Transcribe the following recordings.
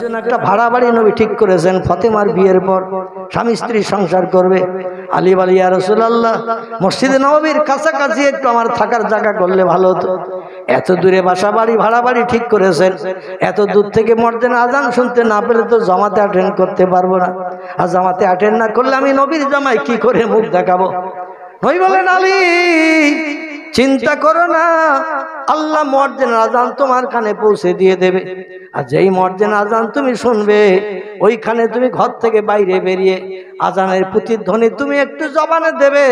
জন্য একটা ভাড়া বাড়ি নবী ঠিক করেছেন, ফতেমার বিয়ের পর। স্বামী স্ত্রী সংসার করবে। আলী বালিয়া রসুল্লাহ মসজিদে নবীর কাছাকাছি একটু আমার থাকার জায়গা করলে ভালো হতো। এত দূরে বাসা বাড়ি, ভাড়া বাড়ি ঠিক করেছেন। এত দূর থেকে মর্দেন আজান শুনতে না পেলে তো জমাতে অ্যাটেন্ড করতে পারব না। আর জামাতে অ্যাটেন্ড না করলে আমি নবীর জামাই কি করে মুখ দেখাবো? নই বলেন, আলী, চিন্তা করো না। আল্লাহ মর্জেন আজান তোমার কানে পৌঁছে দিয়ে দেবে। আর যেই মর্জেন আজান তুমি শুনবে, ওইখানে তুমি ঘর থেকে বাইরে বেরিয়ে আজানের প্রতিধ্বনি তুমি একটু জবানে দেবে।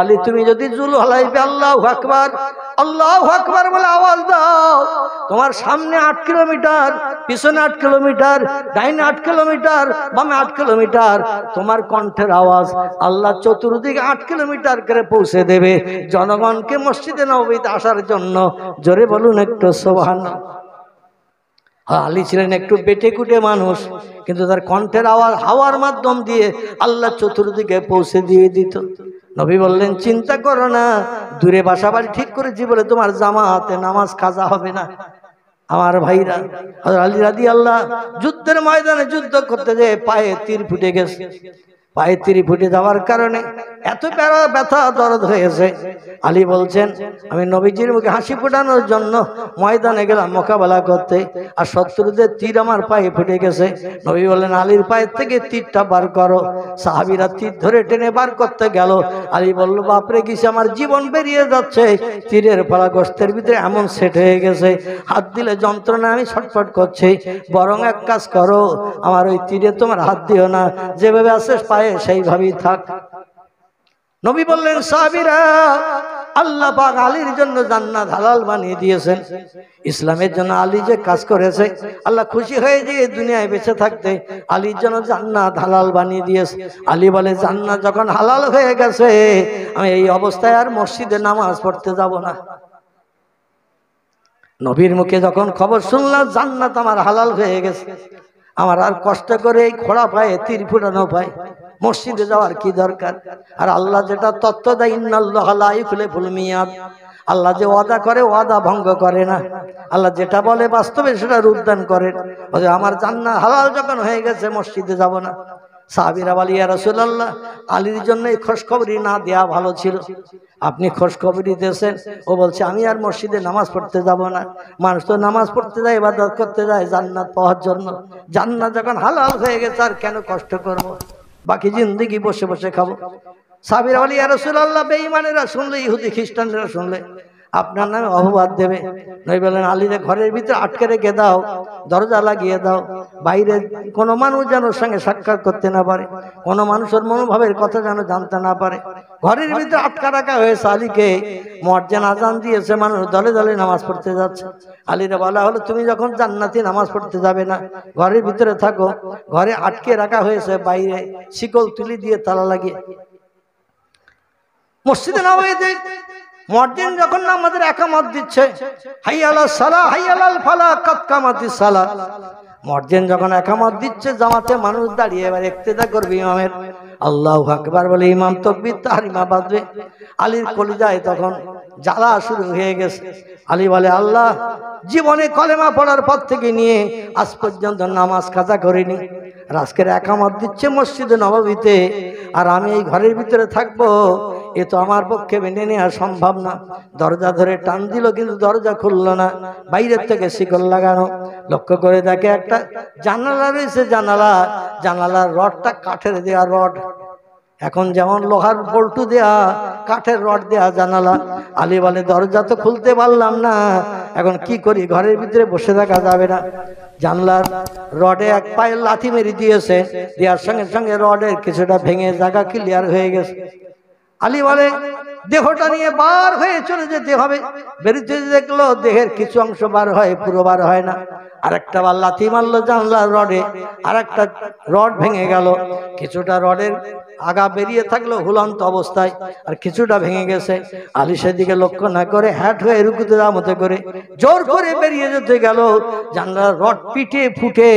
আলী তুমি যদি জুল হলাইবে আল্লাহ আকবার আল্লাহ আকবার বলে আওয়াজ দাও। তোমার সামনে আট কিলোমিটার, পিছনে আট কিলোমিটার, ডাইনে আট কিলোমিটার, বামে আট কিলোমিটার, তোমার কণ্ঠের আওয়াজ আল্লাহ চতুর্দিকে আট কিলোমিটার করে পৌঁছে দেবে। জনগণকে মসজিদে নবীতে আসার জন্য জোরে বলুন একটু, সোহান। আলী ছিলেন একটু বেটে কুটে মানুষ, কিন্তু তার কণ্ঠের আওয়াজ, হাওয়ার মাধ্যম দিয়ে আল্লাহ চতুর্দিকে পৌঁছে দিয়ে দিত। নবী বললেন, চিন্তা করো না, দূরে বাসা বাড়ি ঠিক করেছি বলে তোমার জামা হাতে নামাজ কাজা হবে না। আমার ভাইরা আলী রাদি আল্লাহ যুদ্ধের ময়দানে যুদ্ধ করতে যেয়ে পায়ে তীর ফুটে গেছে। পায়ে তীর ফুটে যাওয়ার কারণে এত প্যারা ব্যথা, দরদ হয়েছে। আলী বলছেন, আমি নবীজির মুখে হাসি ফোটানোর জন্য ময়দানে গেলাম মোকাবেলা করতে, আর শত্রুদের তীর আমার পায়ে ফুটে গেছে। নবী বললেন, আলীর পায়ের থেকে তীরটা বার করো। সাহাবিরা তীর ধরে টেনে বার করতে গেল। আলী বলল, বাপরে কিছু আমার জীবন বেরিয়ে যাচ্ছে? তীরের পালা গোস্তের ভিতরে এমন সেট হয়ে গেছে। হাত দিলে যন্ত্রণা আমি ছটফট করছি। বরং এক কাজ করো, আমার ওই তীরে তোমার হাত দিও না। যেভাবে আছে পায়ে সেইভাবেই থাক। নবী বললেন, সাহাবিরা, আল্লাহ পাক আলীর জন্য জান্নাত হালাল বানিয়ে দিয়েছেন। ইসলামের জন্য আলী যে কাজ করেছে, আল্লাহ খুশি হয়ে যে দুনিয়ায় বেঁচে থাকতে আলীর জন্য জান্নাত হালাল বানিয়ে দিয়েছে। আলী বলে, জান্নাত যখন হালাল হয়ে গেছে, আমি এই অবস্থায় আর মসজিদে নামাজ পড়তে যাব না। নবীর মুখে যখন খবর শুনলাম, জান্নাত আমার হালাল হয়ে গেছে। আমার আর কষ্ট করে এই খোড়া পায়ে তীর ফুটানো পায় মসজিদে যাওয়ার কি দরকার? আর আল্লাহ যেটা তত্ত্ব দেয়, ইন্নাল্লাহ লা ইখলিফুল মিয়াদ। আল্লাহ যে ওয়াদা করে, ওয়াদা ভঙ্গ করে না। আল্লাহ যেটা বলে, বাস্তবে সেটা রূপদান করেন আমার জান্না হালাল যখন হয়ে গেছে, মসজিদে যাব না। সাহাবিরা বালিয়া রসুল্লাহ আলীর জন্য এই খোঁজখবরি না দেয়া ভালো ছিল। আপনি খোঁজখবরি দিয়েছেন। ও বলছে, আমি আর মসজিদে নামাজ পড়তে যাব না। মানুষ তো নামাজ পড়তে যায়, ইবাদত করতে যায়, জান্নাত পাওয়ার জন্য। জান্নাত যখন হালাল হয়ে গেছে, আর কেন কষ্ট করব। বাকি জিন্দগি বসে বসে খাব। সাবির আলী রসুল্লাহ বেঈমানেরা শুনলে ইহুদি খ্রিস্টানরা শুনলে। আপনার নামে অপবাদ দেবে। নই বলেন আলীরে ঘরের ভিতরে আটকে রেখে দাও, দরজা লাগিয়ে দাও। বাইরে কোনো মানুষ যেন সঙ্গে সাক্ষাৎ করতে না পারে, কোনো মানুষের মনোভাবের কথা যেন জানতে না পারে। ঘরের ভিতরে আটকা রাখা হয়েছে আলীকে মর্যান আজান দিয়েছে মানুষ দলে দলে নামাজ পড়তে যাচ্ছে। আলীরা বলা হলো, তুমি যখন জান্নাতি নামাজ পড়তে যাবে না, ঘরের ভিতরে থাকো। ঘরে আটকে রাখা হয়েছে, বাইরে শিকল তুলি দিয়ে তালা লাগিয়ে। মসজিদে নামাইতে মর্জিন যখন আমাদের একামত দিচ্ছে হাই হাইয়ালা সালা, হাইয়ালাল ফালা কাতকামাতি সালা। মর্জিন যখন একামত দিচ্ছে, জামাতে মানুষ দাঁড়িয়ে এবার একতেদা করবে ইমামের। আল্লাহ আকবার বলে ইমাম তকবির তার ইমা বাঁধবে। আলীর কলিজায় তখন জ্বালা শুরু হয়ে গেছে। আলী বলে, আল্লাহ, জীবনে কলেমা পড়ার পর থেকে নিয়ে আজ পর্যন্ত নামাজ কাজা করিনি। আর আজকের একামত দিচ্ছে মসজিদে নবমীতে, আর আমি এই ঘরের ভিতরে থাকব। এ তো আমার পক্ষে মেনে নেওয়া সম্ভব না। দরজা ধরে টান দিল, কিন্তু দরজা খুললো না। বাইরের থেকে শিকল লাগানো। লক্ষ্য করে দেখে একটা জানালা রয়েছে, জানালা। জানালার রডটা কাঠের দেওয়া রড। এখন যেমন লোহার বল্টু দেয়া, কাঠের রড দেয়া জানালা। আলী বলে, দরজা তো খুলতে পারলাম না। এখন কি করি, ঘরের ভিতরে বসে থাকা যাবে না। জানলার রডে এক পায়ে লাথি মেরে দিয়েছে। দেওয়ার সঙ্গে সঙ্গে রডের কিছুটা ভেঙে জায়গা ক্লিয়ার হয়ে গেছে। আলী বলে, দেহটা নিয়ে বার হয়ে চলে যেতে হবে। বেরোতে দেখল দেহের কিছু অংশ বার হয়, পুরো বার হয় না। আর একটা বার লাথি মারলো জানলার রডে আর একটা রড ভেঙে গেল। কিছুটা রডের আগা বেরিয়ে থাকল হুলন্ত অবস্থায়, আর কিছুটা ভেঙে গেছে। আলী সেদিকে লক্ষ্য না করে হ্যাট হয়ে রুকুতে মতো করে জোর করে বেরিয়ে যেতে গেল। জানলার রড পিটে ফুটে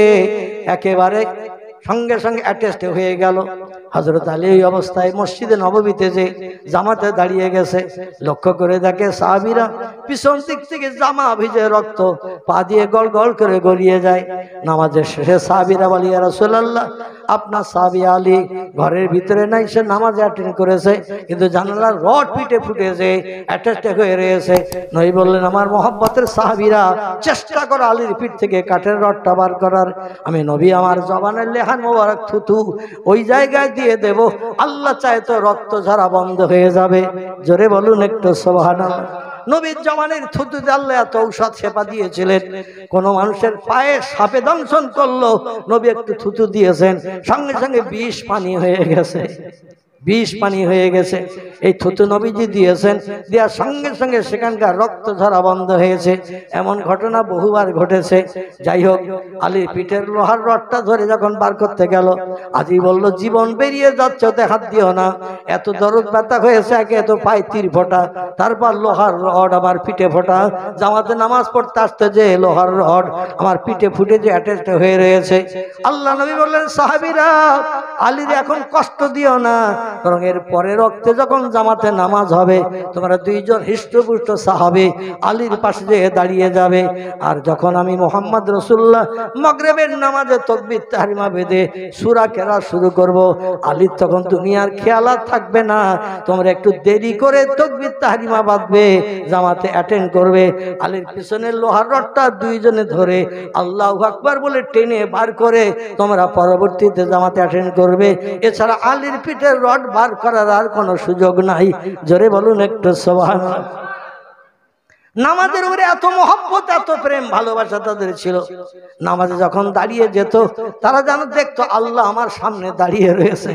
একেবারে সঙ্গে সঙ্গে অ্যাটেস্ট হয়ে গেল। হজরত আলী এই অবস্থায় মসজিদে নবমীতে যে জামাতে দাঁড়িয়ে গেছে, লক্ষ্য করে দেখে সাহাবিরা পিছন দিক থেকে জামা ভিজে রক্ত পা দিয়ে গল গল করে গড়িয়ে যায়। নামাজের শেষে সাহাবিরা বলিয়া রাসূলুল্লাহ আপনার সাবি আলী ঘরের ভিতরে নাই, সে নামাজ অ্যাটেন্ড করেছে, কিন্তু জানালার রড পিটে ফুটেছে অ্যাটাচড হয়ে রয়েছে। নই বললেন, আমার মোহাম্মতের সাহাবিরা চেষ্টা করো আলীর পিঠ থেকে কাঠের রডটা বার করার। আমি নবী, আমার জবানের লেহান মোবারক থুতু, ওই জায়গায় দিয়ে দেব। আল্লাহ চায় তো রক্ত ঝরা বন্ধ হয়ে যাবে। জোরে বলুন একটু সোহান নবীর জমানের থুতুতে আল্লাহ এত ঔষধ সেবা দিয়েছিলেন। কোন মানুষের পায়ে সাপে দংশন করল, নবী একটু থুতু দিয়েছেন, সঙ্গে সঙ্গে বিষ পানি হয়ে গেছে। বিষ পানি হয়ে গেছে। এই থুতু নবীজি দিয়েছেন, দেওয়ার সঙ্গে সঙ্গে সেখানকার রক্ত ঝরা বন্ধ হয়েছে। এমন ঘটনা বহুবার ঘটেছে। যাই হোক, আলীর পিঠের লোহার রডটা ধরে যখন বার করতে গেল, আজি বলল, জীবন বেরিয়ে যাচ্ছে, ওতে হাত দিও না। এত দরদ ব্যথা হয়েছে, একে এত পায়ে তীর ফোটা। তারপর লোহার রড আবার পিঠে ফোটা। জামাতে নামাজ পড়তে আসতে যে লোহার রড, আমার পিঠে ফুটে যে অ্যাটাচড হয়ে রয়েছে। আল্লাহ নবী বললেন, সাহাবিরা, আলীর এখন কষ্ট দিও না। বরং এর পরে রক্তে যখন জামাতে নামাজ হবে, তোমরা দুইজন হৃষ্টপুষ্ট সাহাবে আলীর পাশে যেয়ে দাঁড়িয়ে যাবে। আর যখন আমি মোহাম্মদ রসুল্লাহ মগরেবের নামাজে তকবির, তাহারিমা বেঁধে সুরা কেরা শুরু করব, আলীর তখন দুনিয়ার খেয়ালাত থাকবে না। তোমরা একটু দেরি করে তকবির, তাহারিমা বাঁধবে, জামাতে অ্যাটেন্ড করবে। আলীর পিছনের লোহার রডটা দুইজনে ধরে আল্লাহ আকবার বলে টেনে বার করে তোমরা পরবর্তীতে জামাতে অ্যাটেন্ড করবে। এছাড়া আলীর পিঠের রড বার করার আর কোনো সুযোগ নাই। জোরে বলুন একটু সোহান নামাজের উপরে এত মহব্বত, এত প্রেম, ভালোবাসা তাদের ছিল। নামাজে যখন দাঁড়িয়ে যেত, তারা যেন দেখতো, আল্লাহ আমার সামনে দাঁড়িয়ে রয়েছে।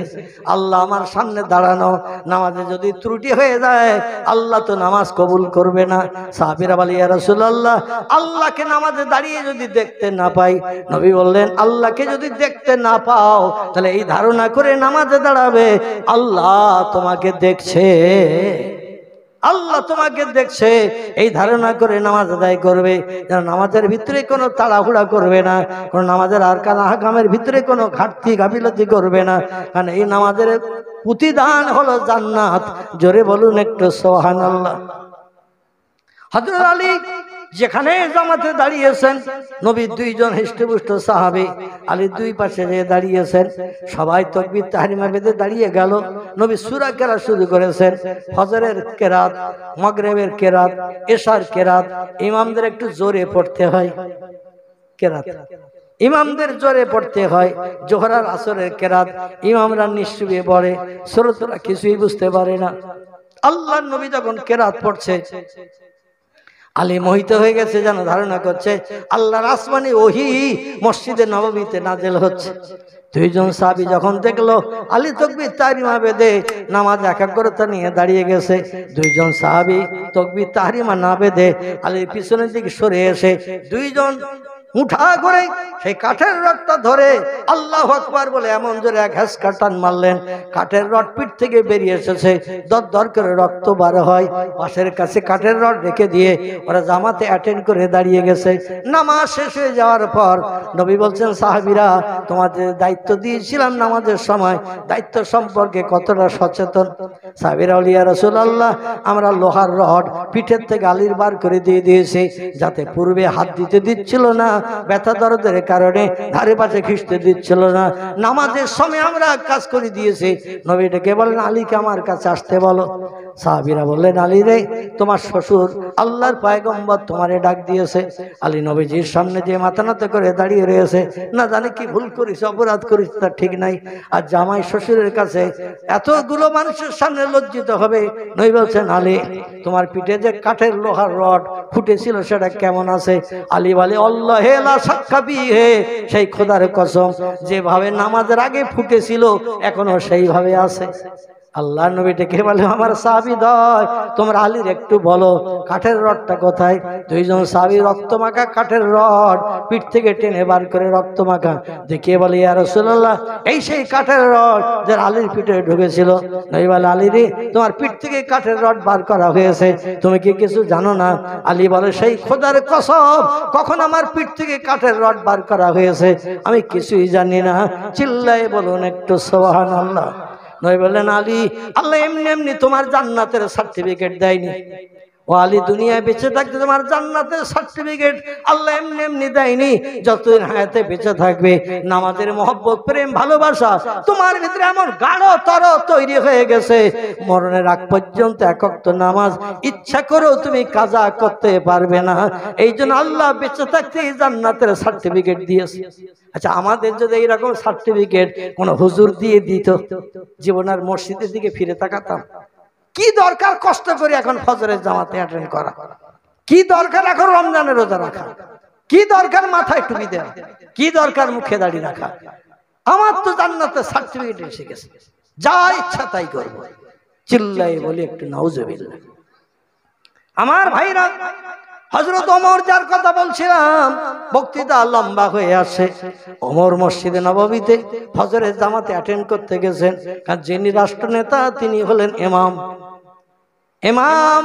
আল্লাহ আমার সামনে দাঁড়ানো। নামাজে যদি ত্রুটি হয়ে যায়, আল্লাহ তো নামাজ কবুল করবে না। সাহাবিরা বলি রসুল্লাহ আল্লাহকে নামাজে দাঁড়িয়ে যদি দেখতে না পাই, নবী বললেন, আল্লাহকে যদি দেখতে না পাও, তাহলে এই ধারণা করে নামাজে দাঁড়াবে। আল্লাহ তোমাকে দেখছে। আল্লাহ তোমাকে দেখছে, এই ধারণা করে নামাজ আদায় করবে। যেন নামাজের ভিতরে কোনো তাড়াহুড়া করবে না, কোনো নামাজের আর কামের ভিতরে কোনো ঘাটতি গাফিলতি করবে না। কারণ এই নামাজের প্রতিদান হলো জান্নাত। জোরে বলুন একটু সোহান আল্লাহ হজরত আলী যেখানে জামাতে দাঁড়িয়েছেন নবীর দুইজন হৃষ্টপুষ্ট সাহাবে আলীর দুই পাশে যে দাঁড়িয়েছেন, সবাই তকবির তাহারিমা বেঁধে দাঁড়িয়ে গেল। নবী সুরা কেরাত শুরু করেছেন, ফজরের কেরাত, মগরেবের কেরাত, এশার কেরাত, ইমামদের একটু জোরে পড়তে হয়। কেরাত। ইমামদের জোরে পড়তে হয় জোহরার আসরের কেরাত, ইমামরা নিশ্চুয়ে পড়ে, শ্রোতরা কিছুই বুঝতে পারে না। আল্লাহ নবী যখন কেরাত পড়ছে আলী মোহিত হয়ে গেছে, যেন ধারণা করছে আল্লাহর আসমানি ওহি মসজিদে নবমীতে নাজেল হচ্ছে। দুইজন সাবি যখন দেখল, আলী তকবির তারিমা বেদে নামাজ একাগ্রতা নিয়ে দাঁড়িয়ে গেছে। দুইজন সাহাবি তকবির তাহারিমা না বেঁধে আলীর পিছনের দিকে সরে এসে দুইজন উঠা করে সেই কাঠের রডটা ধরে আল্লাহ আকবার বলে এমন জোরে এক হ্যাস কাটান মারলেন। কাঠের রড পিঠ থেকে বেরিয়ে এসেছে। দর দর করে রক্ত বার হয়। পাশের কাছে কাঠের রড রেখে দিয়ে ওরা জামাতে অ্যাটেন্ড করে দাঁড়িয়ে গেছে। নামাজ শেষ হয়ে যাওয়ার পর নবী বলছেন, সাহাবিরা, তোমাদের দায়িত্ব দিয়েছিলাম নামাজের সময়। দায়িত্ব সম্পর্কে কতটা সচেতন? সাহাবিরা উলিয়া রসুল আল্লাহ আমরা লোহার রড পিঠের থেকে আলির বার করে দিয়ে দিয়েছি। যাতে পূর্বে হাত দিতে দিচ্ছিল না ব্যথা দরদের কারণে ধারে পাশে খিস্তে দিচ্ছিল না। নামাজের সময় আমরা কাজ করে দিয়েছি। নবী ডেকে বলেন আলীকে আমার কাছে আসতে বলো। সাহাবিরা বললেন, আলী রে, তোমার শ্বশুর আল্লাহর পায়গম্বর তোমারে ডাক দিয়েছে। আলী নবীজির সামনে যে মাথা নাতে করে দাঁড়িয়ে রয়েছে, না জানে কি ভুল করিস, অপরাধ করিস, তা ঠিক নাই। আর জামাই শ্বশুরের কাছে এতগুলো মানুষের সামনে লজ্জিত হবে। নই বলছেন, আলী, তোমার পিঠে যে কাঠের লোহার রড ফুটেছিল, সেটা কেমন আছে? আলী বলে অল্লাহ সেই খোদার কসম যেভাবে নামাজের আগে ফুটেছিল এখনও সেইভাবে আছে। আল্লাহ নবী ডেকে বলে, আমার সাহাবি দয়, তোমার আলীর একটু বলো, কাঠের রডটা কোথায়? দুইজন সাহাবি রক্ত মাখা কাঠের রড, পিঠ থেকে টেনে বার করে রক্ত মাখা। দেখিয়ে বলে, ইয়া রাসূলুল্লাহ, এই সেই কাঠের রড যার আলীর পিঠে ঢুকেছিল। নবী বলে, আলী রে, তোমার পিঠ থেকে কাঠের রড বার করা হয়েছে, তুমি কি কিছু জানো না? আলী বলে, সেই খোদার কসম, কখন আমার পিঠ থেকে কাঠের রড বার করা হয়েছে? আমি কিছুই জানি না। চিল্লাই বলুন একটু সোহান আল্লাহ নয় বললেন আলী আল্লাহ এমনি এমনি তোমার জান্নাতের সার্টিফিকেট দেয়নি। দুনিয়ায় বেঁচে তোমার জান্নাতের সার্টিফিকেট আল্লাহ এমনি এমনি দেয়নি। যতদিন হায়াতে বেঁচে থাকবে, নামাজের মহব্বত, প্রেম, ভালোবাসা, তোমার ভিতরে এমন গাঢ় তর তৈরি হয়ে গেছে। মরণের আগ পর্যন্ত নামাজ ইচ্ছা করেও তুমি কাজা করতে পারবে না। এই জন্য আল্লাহ বেঁচে থাকতে জান্নাতের সার্টিফিকেট দিয়েছে। আচ্ছা আমাদের যদি এইরকম সার্টিফিকেট কোন হুজুর দিয়ে দিত জীবনের মসজিদের দিকে ফিরে তাকাতাম। কি দরকার কষ্ট করে এখন ফজরের জামাতে অ্যাটেন্ড করা? কি দরকার এখন রমজানের রোজা রাখা? কি দরকার মাথায় টুপি দেওয়া? কি দরকার মুখে দাঁড়িয়ে রাখা? আমার তো জান্নাতের সার্টিফিকেট এসে গেছে। যা ইচ্ছা তাই করব। চিল্লাই বলে একটু নাউজবিল্লা আমার ভাইরা হজরত ওমর যার কথা বলছিলাম, বক্তৃতা লম্বা হয়ে আসে ওমর মসজিদে নববীতে ফজরের জামাতে অ্যাটেন্ড করতে গেছেন। কারণ যিনি রাষ্ট্রনেতা, তিনি হলেন ইমাম। ইমাম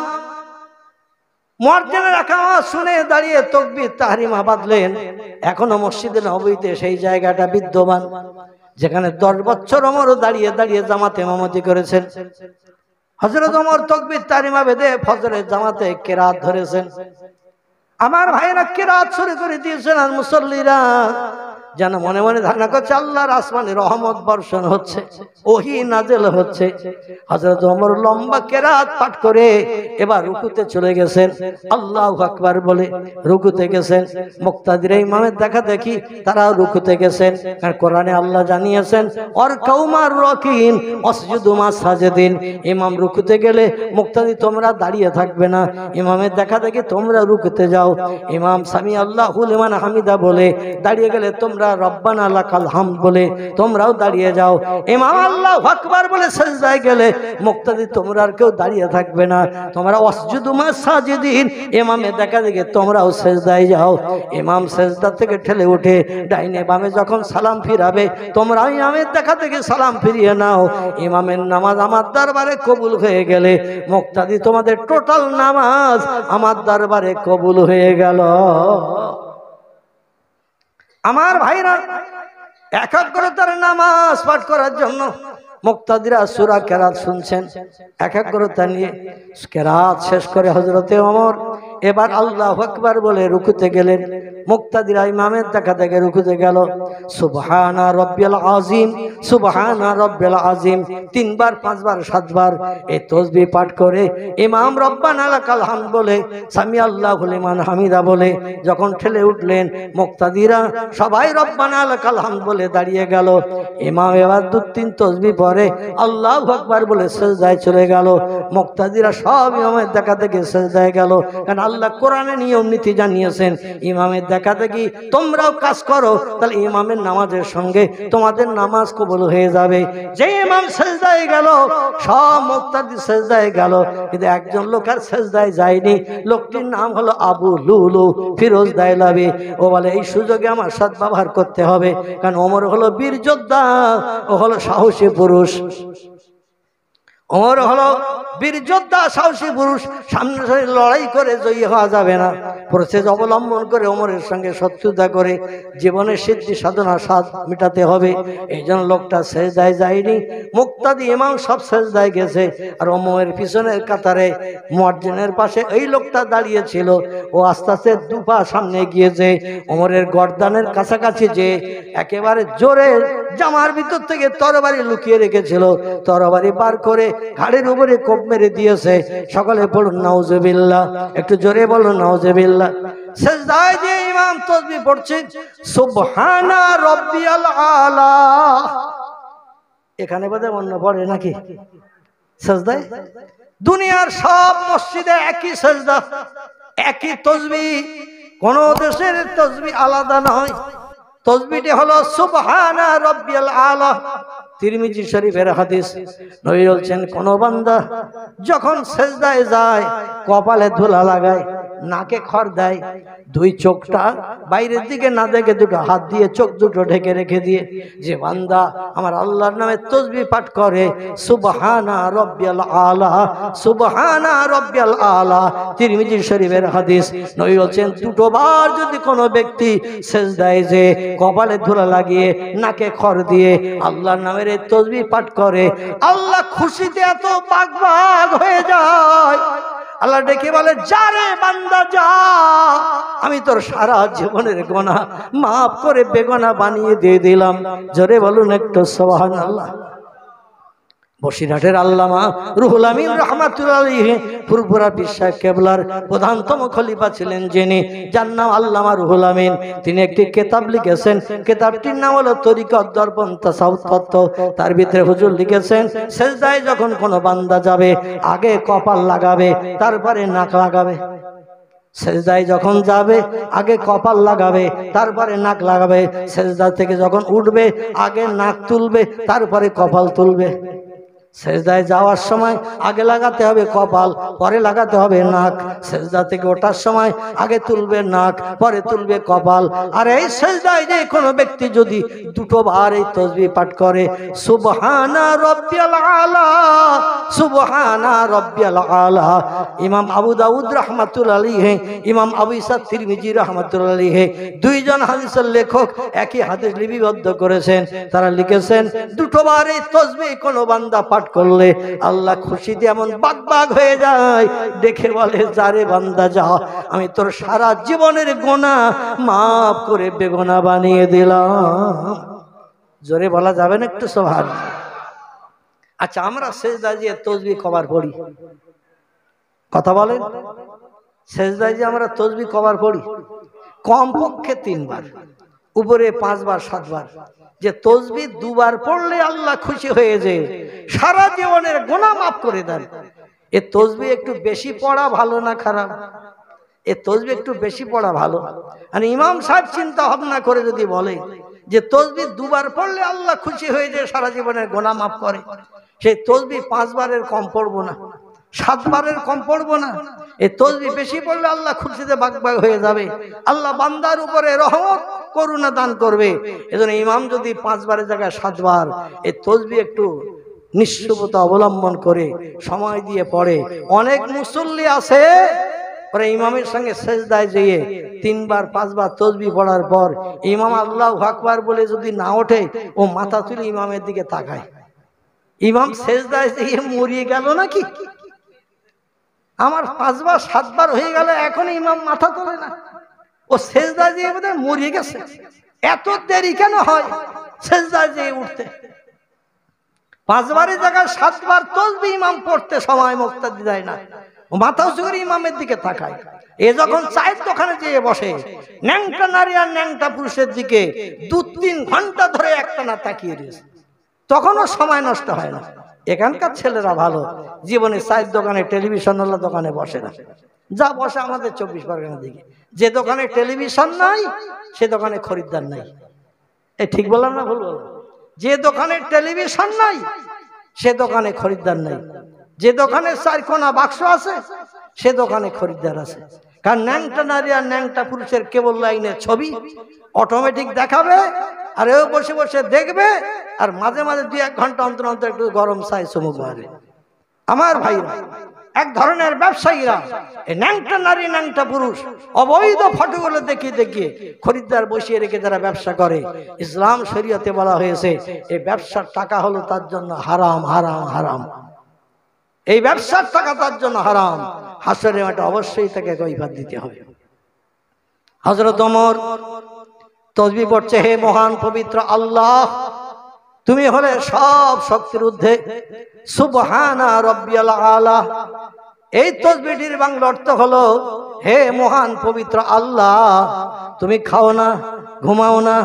মর্জনের আকামাত শুনে দাঁড়িয়ে তকবির, তাহরিমা বাঁধলেন। এখনও মসজিদে নবীতে সেই জায়গাটা বিদ্যমান, যেখানে দশ বছর অমরও দাঁড়িয়ে দাঁড়িয়ে জামাতে মামতি করেছেন। হজরত অমর তকবির তারিমা বেঁধে ফজরের জামাতে কেরাত ধরেছেন। আমার ভাইরা কেরাত শুরু করে দিয়েছেন আর মুসল্লিরা যেন মনে মনে ধারণা করছে আল্লাহর আসমানে রহমত বর্ষণ হচ্ছে, ওহি নাজেল হচ্ছে। হজরত ওমর লম্বা কেরাত পাঠ করে এবার রুকুতে চলে গেছেন। আল্লাহ আকবার বলে রুকুতে গেছেন। মুক্তাদির ইমামের দেখা দেখি তারাও রুকুতে গেছেন। কারণ কোরআনে আল্লাহ জানিয়েছেন, অর কৌমার রকিন অসজুদুমা সাজেদিন। ইমাম রুকুতে গেলে মুক্তাদি, তোমরা দাঁড়িয়ে থাকবে না। ইমামের দেখা দেখি, তোমরা রুকুতে যাও। ইমাম সামি আল্লাহ হুলিমান হামিদা বলে, দাঁড়িয়ে গেলে তোমরা রব্বানা লাকাল হাম বলে তোমরাও দাঁড়িয়ে যাও। ইমাম আল্লাহ আকবার বলে সেজদায় গেলে মুক্তাদি তোমরা আর কেউ দাঁড়িয়ে থাকবে না। তোমরা অসজুদুমা সাজিদিন। ইমামে দেখা দেখে তোমরাও সেজদায় যাও। ইমাম সেজদা থেকে ঠেলে উঠে ডাইনে বামে যখন সালাম ফিরাবে তোমরা ইমামের দেখা থেকে সালাম ফিরিয়ে নাও। ইমামের নামাজ আমার দরবারে কবুল হয়ে গেলে মুক্তাদি তোমাদের টোটাল নামাজ আমার দরবারে কবুল হয়ে গেল। আমার ভাইরা একাগ্রতার নামাজ পাঠ করার জন্য মুক্তাদিরা সুরা কেরাত শুনছেন। একাগ্রতা নিয়ে কেরাত শেষ করে হজরতে অমর এবার আল্লাহ আকবার বলে রুকুতে গেলেন। মুক্তাদিরা ইমামের দেখা থেকে রুকুতে গেল। সুবহানা রব্বিল আজিম সুবহানা রব্বিল আজিম তিনবার, পাঁচবার, সাতবার এই তসবি পাঠ করে ইমাম রব্বানা লাকাল হামদ বলে, সামি আল্লাহ লিমান হামিদা বলে যখন ঠেলে উঠলেন, মুক্তাদিরা সবাই রব্বানা লাকাল হামদ বলে দাঁড়িয়ে গেল। ইমাম এবার দু তিন তসবি পরে আল্লাহ আকবার বলে সেজদায় চলে গেল। মুক্তাদিরা সব ইমামের দেখা থেকে সেজদায় গেল। কারণ আল্লাহ কোরআনে নিয়ম নীতি জানিয়েছেন। ইমামের দেখা দেখি তোমরাও কাজ করো, তাহলে ইমামের নামাজের সঙ্গে তোমাদের নামাজ কবল হয়ে যাবে। যে ইমাম সেজদায় গেল, সব সেজদায় গেল, কিন্তু একজন লোক আর সেজদায় যায়নি। লোকটির নাম হলো আবু লুলু ফিরোজ দায় দাইলাবি ও বলে, এই সুযোগে আমার সৎ ব্যবহার করতে হবে। কারণ ওমর হলো বীর যোদ্ধা, ও হলো সাহসী পুরুষ। ওমর হলো বীর যোদ্ধা, সাহসী পুরুষ, সামনে সামনে লড়াই করে জয়ী হওয়া যাবে না। প্রসেস অবলম্বন করে অমরের সঙ্গে শত্রুতা করে জীবনের সিদ্ধি, সাধনা, স্বাদ মেটাতে হবে। এই জন্য লোকটা শেষ দায় যায়নি। মুক্তাদি ইমাম সব শেষ দায় গেছে। আর অমরের পিছনের কাতারে মর্জিনের পাশে এই লোকটা দাঁড়িয়েছিল ও আস্তে আস্তে দুপা সামনে গিয়েছে অমরের গর্দানের কাছাকাছি যে একেবারে জোরে জামার ভিতর থেকে তরবারি লুকিয়ে রেখেছিল। তরবারি বার করে ঘাড়ের উপরে কোপ মেরে দিয়েছে। সকালে পড়ুন নাউজবিল্লা একটু জোরে বলুন নাউজবিল্লা ইমাম তসবি পড়ছে, সুবহানা রব্বিয়াল আলা। এখানে বোধহয় অন্য পড়ে নাকি? সেজদায়? দুনিয়ার সব মসজিদে একই সেজদা, একই তসবি। কোন দেশের তসবি আলাদা নয়। তসবিটি হলো সুবহানা রব্বিয়াল আলা। তিরমিজি শরীফের হাদিস নবী বলছেন কোন বান্দা যখন সেজদায় যায় কপালে ধুলা লাগায় নাকে খড় দেয়, দুই চোখটা বাইরের দিকে না দেখে দুটো হাত দিয়ে চোখ দুটো ঢেকে রেখে দিয়ে, যে বান্দা আমার আল্লাহর নামে তসবি পাঠ করে, সুবহানা রব্বিয়াল আলা, সুবহানা রব্বিয়াল আলা, তিরমিজি শরীফের হাদিস, নবী বলছেন, দুটো বার যদি কোনো ব্যক্তি সেজদায় যে কপালে ধুলা লাগিয়ে নাকে খড় দিয়ে আল্লাহর নামের এই তসবি পাঠ করে, আল্লাহ খুশিতে এত বাগ বাগ হয়ে যায়। আল্লাহ ডেকে বলে, যা রে বান্দা, যা। আমি তোর সারা জীবনের গোনা মাফ করে বেগনা বানিয়ে দিয়ে দিলাম। জোরে বলুন একটু সোহান আল্লাহ বসিরহাটের আল্লামা রুহুল আমিন রহমাতুল্লাহ ফুরফুরা বিশ্বাস কেবলার প্রধানতম খলিফা ছিলেন যিনি, যার নাম আল্লামা রুহুল আমিন। তিনি একটি কেতাব লিখেছেন। কেতাবটির নাম হলো তরিকত দর্পণ তত্ত্ব। তার ভিতরে হুজুর লিখেছেন, সেজদায় যখন কোনো বান্দা যাবে, আগে কপাল লাগাবে, তারপরে নাক লাগাবে। সেজদায় যখন যাবে, আগে কপাল লাগাবে, তারপরে নাক লাগাবে। সেজদা থেকে যখন উঠবে, আগে নাক তুলবে, তারপরে কপাল তুলবে। সেজদায় যাওয়ার সময় আগে লাগাতে হবে কপাল, পরে লাগাতে হবে নাক। সেজদা থেকে ওঠার সময় আগে তুলবে নাক, পরে তুলবে কপাল। আর এই সেজদায় যে কোনো ব্যক্তি যদি দুটো বার এই তসবি পাঠ করে, সুবহানা রব্বিয়াল আলা, সুবহানা রব্বিয়াল আলা। ইমাম আবু দাউদ রহমাতুল আলাইহি, ইমাম আবু ইসা তিরমিজি রহমাতুল আলাইহি, দুইজন হাদিসের লেখক একই হাদিস লিপিবদ্ধ করেছেন। তারা লিখেছেন, দুটো বার এই তসবি কোনো বান্দা পাঠ করলে আল্লাহ খুশিতে এমন বাগ বাগ হয়ে যায়। দেখে বলে, যারে বান্দা যা, আমি তোর সারা জীবনের গোনা মাফ করে বেগোনা বানিয়ে দিলাম। জোরে বলা যাবে না একটু সভার আচ্ছা আমরা শেষদা যে তসবি কবার পড়ি। কথা বলেন? শেষদায় যে আমরা তসবি কবার পড়ি। কমপক্ষে তিনবার, উপরে পাঁচবার, সাতবার। যে তসবি দুবার পড়লে আল্লাহ খুশি হয়ে যে সারা জীবনের গোনা মাফ করে দেন। এ তসবি একটু বেশি পড়া ভালো না খারাপ? এ তসবি একটু বেশি পড়া ভালো? আর ইমাম সাহেব চিন্তা ভাবনা করে যদি বলে যে তসবি দুবার পড়লে আল্লাহ খুশি হয়ে যায় সারা জীবনের গোনা মাফ করে। সেই তসবি পাঁচবারের কম পড়ব না। সাতবারের কম পড়ব না। এই তসবি বেশি পড়লে আল্লাহ খুশিতে বাগ বাগ হয়ে যাবে। আল্লাহ বান্দার উপরে রহমত, করুণা দান করবে। এজন্য ইমাম যদি পাঁচবারের জায়গায় সাতবার এই তসবি একটু নিঃস্বতা অবলম্বন করে, সময় দিয়ে পড়ে। অনেক মুসল্লি আছে পরে ইমামের সঙ্গে সেজদায় যেয়ে তিনবার, পাঁচবার তসবি পড়ার পর ইমাম আল্লাহ আকবার বলে যদি না ওঠে, ও মাথা তুলে ইমামের দিকে তাকায়। ইমাম সেজদায় যেয়ে মরিয়ে গেল নাকি? আমার পাঁচবার, সাতবার হয়ে গেল এখন ইমাম মাথা তোলে না। ও সেজদা দিয়ে বোধহয় মরিয়ে গেছে। এত দেরি কেন হয় সেজদা দিয়ে উঠতে? পাঁচবারের জায়গায় সাতবার তসবি ইমাম পড়তে সময় মুক্তি দেয় না। মাথা উঁচু করে ইমামের দিকে তাকায়। এ যখন চায়ের দোকানে যেয়ে বসে, ন্যাংটা নারী আর ন্যাংটা পুরুষের দিকে দু তিন ঘণ্টা ধরে একটা না তাকিয়ে দিয়েছে তখনও সময় নষ্ট হয় না। এখানকার ছেলেরা ভালো। জীবনে চায়ের দোকানে টেলিভিশন দোকানে বসে না। যা বসে আমাদের চব্বিশ পরগনার দিকে। যে দোকানে টেলিভিশন নাই, সে দোকানে খরিদ্দার নাই। এ ঠিক বললাম না ভুল বললাম? যে দোকানে টেলিভিশন নাই, সে দোকানে খরিদ্দার নাই। যে দোকানে চার কোনা বাক্স আছে, সে দোকানে খরিদ্দার আছে। কারণ ন্যাংটা নারী আর ন্যাংটা পুরুষের কেবল লাইনের ছবি অটোমেটিক দেখাবে আর এও বসে বসে দেখবে আর মাঝে মাঝে দুই এক ঘণ্টা অন্তর অন্তর একটু গরম চমুক মারে। আমার ভাইরা, এক ধরনের ব্যবসায়ীরা ন্যাংটা নারী, ন্যাংটা পুরুষ অবৈধ ফটোগুলো দেখিয়ে দেখিয়ে খরিদ্দার বসিয়ে রেখে যারা ব্যবসা করে, ইসলাম শরীয়তে বলা হয়েছে, এই ব্যবসার টাকা হলো তার জন্য হারাম হারাম হারাম। এই ব্যবসার টাকা তার জন্য হারাম। হাসরে মাঠে অবশ্যই তাকে কৈফাত দিতে হবে। হজরত অমর তসবি পড়ছে, হে মহান পবিত্র আল্লাহ, তুমি হলে সব শক্তির ঊর্ধ্বে। সুবহানা রব্বিয়াল আলা। এই তসবিটির বাংলা অর্থ হলো, হে মহান পবিত্র আল্লাহ, তুমি খাও না, ঘুমাও না,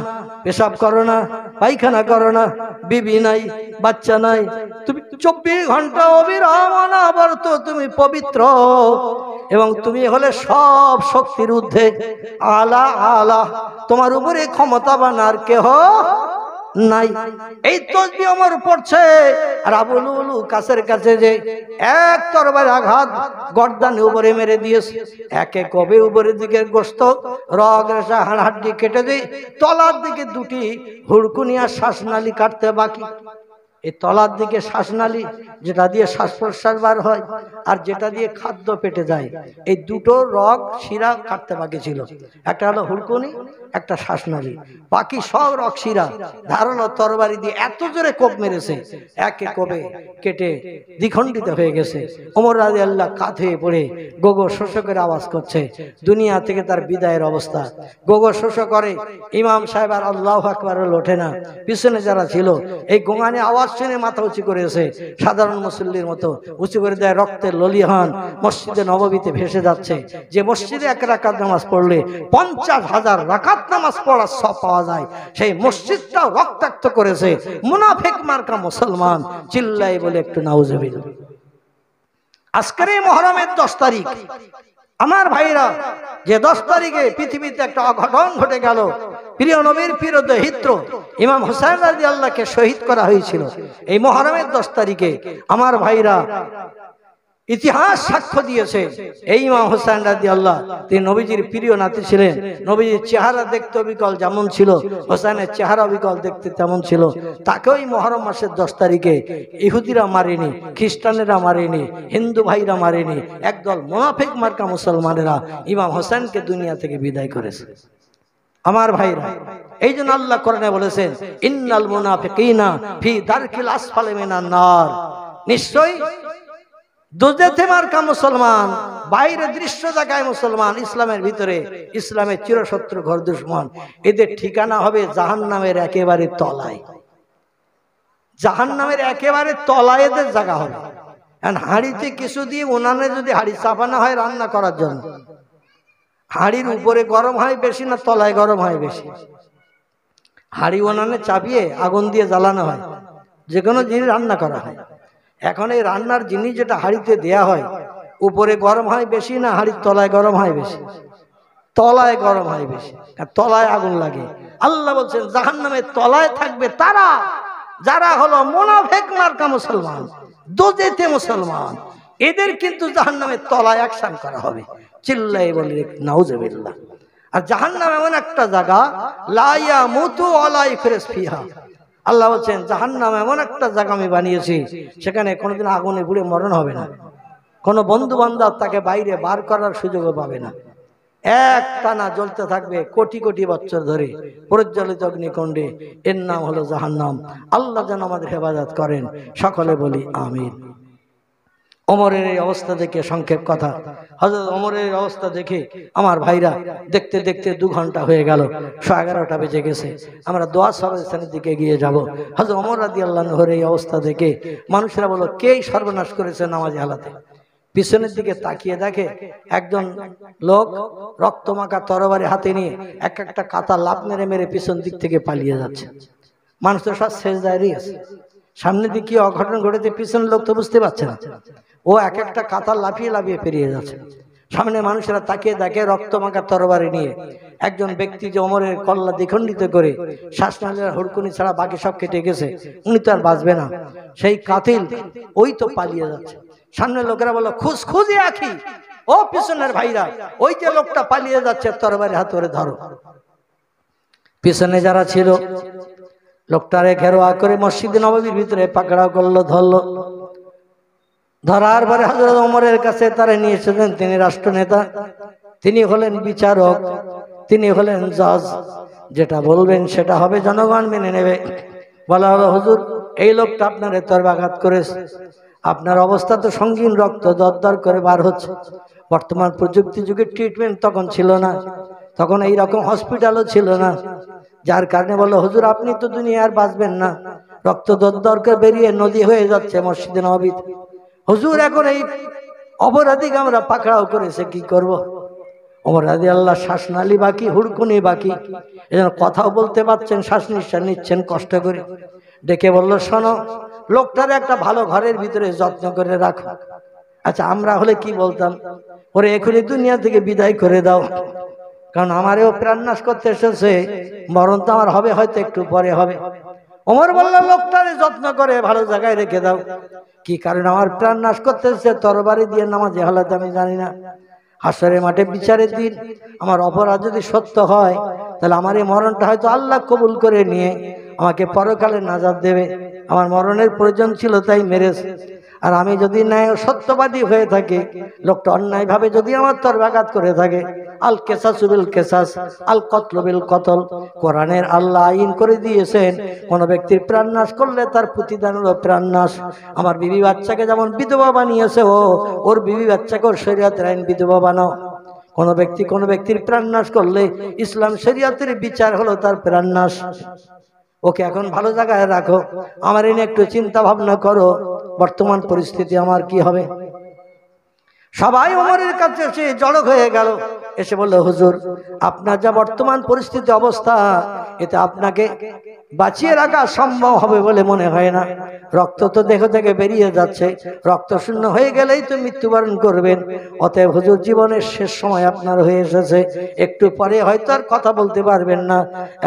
পেশাব করো না পায়খানা করো না, বিবি নাই, বাচ্চা নাই। তুমি চব্বিশ ঘণ্টা অবিরাম অনাবর্ত, তুমি পবিত্র। এবং তুমি হলে সব শক্তির ঊর্ধ্বে। আলা আলা, তোমার উপরে ক্ষমতাবান আর কেহ নাই। এই তসবি আমার পড়ছে। আর আবুল কাছের কাছে যে এক তরবার আঘাত গর্দানে উপরে মেরে দিয়েছে। একে কবে উপরের দিকে গোস্ত? রগ, রেশা হাড়হাড্ডি কেটে দেয় তলার দিকে দুটি হুড়কুনিয়া শ্বাসনালী কাটতে বাকি। এই তলার দিকে শ্বাসনালী যেটা দিয়ে শ্বাস প্রশ্বাস বার হয় আর যেটা দিয়ে খাদ্য পেটে যায়, এই দুটো রগ শিরা কাটতে বাকি ছিল। একটা হলো হুড়কুনি, একটা শ্বাসনালী। বাকি সব রক শিরা। ধারালো তরবারি দিয়ে এত জোরে কোপ মেরেছে, একে কোপে কেটে দ্বিখণ্ডিত হয়ে গেছে। ওমর রাজি আল্লাহ কাঁধ হয়ে পড়ে গোগো শোষকের আওয়াজ করছে, দুনিয়া থেকে তার বিদায়ের অবস্থা। গোগো শোষ করে, ইমাম সাহেব আর আল্লাহ আকবার ওঠে না। পিছনে যারা ছিল, এই গোঙানে আওয়াজ শুনে মাথা উঁচু করেছে। সাধারণ মুসল্লির মতো উঁচু করে দেয় রক্তের ললিহান মসজিদে নববীতে ভেসে যাচ্ছে। যে মসজিদে এক রাকাত নামাজ পড়লে পঞ্চাশ হাজার রাকাত নামাজ পড়ার সব পাওয়া যায়, সেই মসজিদটাও রক্তাক্ত করেছে। মুনাফেক মার্কা মুসলমান চিল্লাই বলে একটু নাউজবিল আজকের এই মহরমের দশ তারিখ আমার ভাইরা যে দশ তারিখে পৃথিবীতে একটা অঘটন ঘটে গেল, প্রিয় নবীর প্রিয় দহিত্র ইমাম হুসাইন আলী আল্লাহকে শহীদ করা হয়েছিল। এই মহরমের দশ তারিখে আমার ভাইরা ইতিহাস সাক্ষ্য দিয়েছে। এই ইমাম হোসেন রাজি আল্লাহ তিনি নবীজির প্রিয় নাতি ছিলেন। নবীজির চেহারা দেখতে অবিকল যেমন ছিল হোসেনের চেহারা অবিকল দেখতে তেমন ছিল। তাকেও এই মহরম মাসের দশ তারিখে ইহুদিরা মারেনি, খ্রিস্টানেরা মারেনি, হিন্দু ভাইরা মারেনি, একদল মোনাফেক মার্কা মুসলমানেরা ইমাম হোসেনকে দুনিয়া থেকে বিদায় করেছে। আমার ভাইরা, এই জন্য আল্লাহ কোরআনে বলেছেন, ইন্নাল মুনাফিকিনা ফি দারকিল আসফালে মিনান নার। নিশ্চয়ই দোজেতে মার্কা মুসলমান বাইরে দৃশ্য জায়গায় মুসলমান, ইসলামের ভিতরে, ইসলামের চিরশত্রু ঘর দুশ্মন। এদের ঠিকানা হবে জাহান নামের একেবারে তলায়। জাহান নামের একেবারে তলায় এদের জায়গা হবে। আর হাঁড়িতে কিছু দিয়ে উনানে যদি হাঁড়ি চাপানো হয় রান্না করার জন্য। হাঁড়ির উপরে গরম হয় বেশি না তলায় গরম হয় বেশি? হাঁড়ি উনানে চাপিয়ে আগুন দিয়ে জ্বালানো হয়। যে কোনো জিনিস রান্না করা হয়। এখন এই রান্নার জিনিস যেটা হাঁড়িতে দেয়া হয়, উপরে গরম হয় বেশি না হাঁড়ির তলায় গরম হয় বেশি? তলায় গরম হয় বেশি। তলায় আগুন লাগে। আল্লাহ বলছেন জাহান নামে তলায় থাকবে তারা, যারা হলো মোনাফেক মার্কা মুসলমান, দোজেতে মুসলমান। এদের কিন্তু জাহান নামে তলায় অ্যাকশন করা হবে। চিল্লাই বলে নাউজবিল্লাহ। আর জাহান নাম এমন একটা জায়গা লাইয়া মুতু অলাই ফেরেস ফিহা। আল্লাহ বলছেন জাহান নাম এমন একটা জায়গা আমি বানিয়েছি, সেখানে কোনোদিন আগুনে পুড়ে মরণ হবে না। কোনো বন্ধু বান্ধব তাকে বাইরে বার করার সুযোগও পাবে না। এক টানা জ্বলতে থাকবে কোটি কোটি বছর ধরে প্রজ্বলিত অগ্নিকুণ্ডে। এর নাম হলো জাহান্নাম। আল্লাহ যেন আমাদের হেফাজত করেন। সকলে বলি আমিন। অমরের এই অবস্থা দেখে সংক্ষেপ কথা। হজরত অমরের অবস্থা দেখে আমার ভাইরা দেখতে দেখতে দু ঘণ্টা হয়ে গেল এগারোটা বেজে গেছে। আমরা দোয়া সরস্থানের দিকে গিয়ে যাব। হজরত অমর রাদি আল্লাহর এই অবস্থা দেখে মানুষেরা বলো কেই সর্বনাশ করেছে নামাজ হালাতে? পিছনের দিকে তাকিয়ে দেখে একজন লোক রক্তমাখা তরবারি হাতে নিয়ে এক একটা কাতা লাভ মেরে মেরে পিছন দিক থেকে পালিয়ে যাচ্ছে। মানুষ তো সব শেষ দাঁড়িয়ে আছে সামনে দিকে কি অঘটন ঘটেছে, পিছনের লোক তো বুঝতে পারছে না। ও এক একটা কাতার লাফিয়ে লাফিয়ে পেরিয়ে যাচ্ছে। সামনে মানুষেরা তাকিয়ে দেখে রক্তমাখা তরবারি নিয়ে একজন ব্যক্তি যে অমরের কল্লা দ্বিখণ্ডিত করে শ্বাসনালীর হুড়কুনি ছাড়া বাকি সব কেটে গেছে, উনি তো আর বাঁচবে না। সেই কাতিল ওই তো পালিয়ে যাচ্ছে। সামনে লোকেরা বলল, খুশ খুঁজে আখি ও পিছনের ভাইরা, ওই যে লোকটা পালিয়ে যাচ্ছে, তরবারি হাত ধরে ধরো। পিছনে যারা ছিল লোকটারে ঘেরোয়া করে মসজিদ নবীর ভিতরে পাকড়াও করল, ধরলো। ধরার পরে হজরত ওমরের কাছে তারা নিয়ে এসেছেন তিনি রাষ্ট্রনেতা। তিনি হলেন বিচারক, তিনি হলেন জজ। যেটা বলবেন সেটা হবে, জনগণ মেনে নেবে। বলা হলো হুজুর, এই লোকটা আপনার তরবাঘাত করেছে। আপনার অবস্থা তো সঙ্গীন রক্ত, দরদর করে বার হচ্ছে। বর্তমান প্রযুক্তি যুগের ট্রিটমেন্ট তখন ছিল না। তখন এই রকম হসপিটালও ছিল না। যার কারণে বলল হুজুর, আপনি তো দুনিয়ার বাঁচবেন না। রক্ত দরদর করে বেরিয়ে নদী হয়ে যাচ্ছে মসজিদে নবীতে হুজুর, এখন এই অপরাধীকে আমরা পাকড়াও করেছে, কি করব। অপরাধী আল্লাহ শ্বাসনালী বাকি, হুড়কুনি বাকি। এজন্য কথাও বলতে পারছেন, শ্বাস নিঃশ্বাস নিচ্ছেন, কষ্ট করে। ডেকে বলল, শোনো, লোকটার একটা ভালো ঘরের ভিতরে যত্ন করে রাখো। আচ্ছা আমরা হলে কি বলতাম? ওরে, এখনই দুনিয়া থেকে বিদায় করে দাও। কারণ আমারও প্রাণনাশ করতে এসেছে, মরণ তো আমার হবে, হয়তো একটু পরে হবে। ওমর বলল, লোকটারে যত্ন করে ভালো জায়গায় রেখে দাও। কি কারণ আমার প্রাণ নাশ করতেছে তরবারি দিয়ে নামাজে হালাত আমি জানি না। হাসরের মাঠে বিচারের দিন। আমার অপরাধ যদি সত্য হয়, তাহলে আমার এই মরণটা হয়তো আল্লাহ কবুল করে নিয়ে আমাকে পরকালে নাজাদ দেবে। আমার মরণের প্রয়োজন ছিল, তাই মেরেছে। আর আমি যদি ন্যায় সত্যবাদী হয়ে থাকি, লোকটা অন্যায়ভাবে যদি আমার তরবাঘাত করে থাকে, আল কেসাসুবিল কেসাস, আল কতলবিল কতল, কোরআনের আল্লাহ আইন করে দিয়েছেন, কোন ব্যক্তির প্রাণ নাশ করলে তার প্রতিদান হলো প্রাণ নাশ আমার বিবি বাচ্চাকে যেমন বিধবা বানিয়েছে ও, ওর বিবি বাচ্চাকে ওর শরীয়তের আইন বিধবা বানাও। কোন ব্যক্তি কোন ব্যক্তির প্রাণ নাশ করলে ইসলাম শরীয়তের বিচার হলো তার প্রাণ নাশ ওকে এখন ভালো জায়গায় রাখো। আমার এনে একটু চিন্তা ভাবনা করো। বর্তমান পরিস্থিতি আমার কি হবে? সবাই ওমরের কাছে এসে জড়ো হয়ে গেল। এসে বলল, হুজুর, আপনার যা বর্তমান পরিস্থিতি অবস্থা, এতে আপনাকে বাঁচিয়ে রাখা সম্ভব হবে বলে মনে হয় না। রক্ত তো দেহ থেকে বেরিয়ে যাচ্ছে। রক্ত শূন্য হয়ে গেলেই তো মৃত্যুবরণ করবেন। অতএব হুজুর, জীবনের শেষ সময় আপনার হয়ে এসেছে। একটু পরে হয়তো আর কথা বলতে পারবেন না।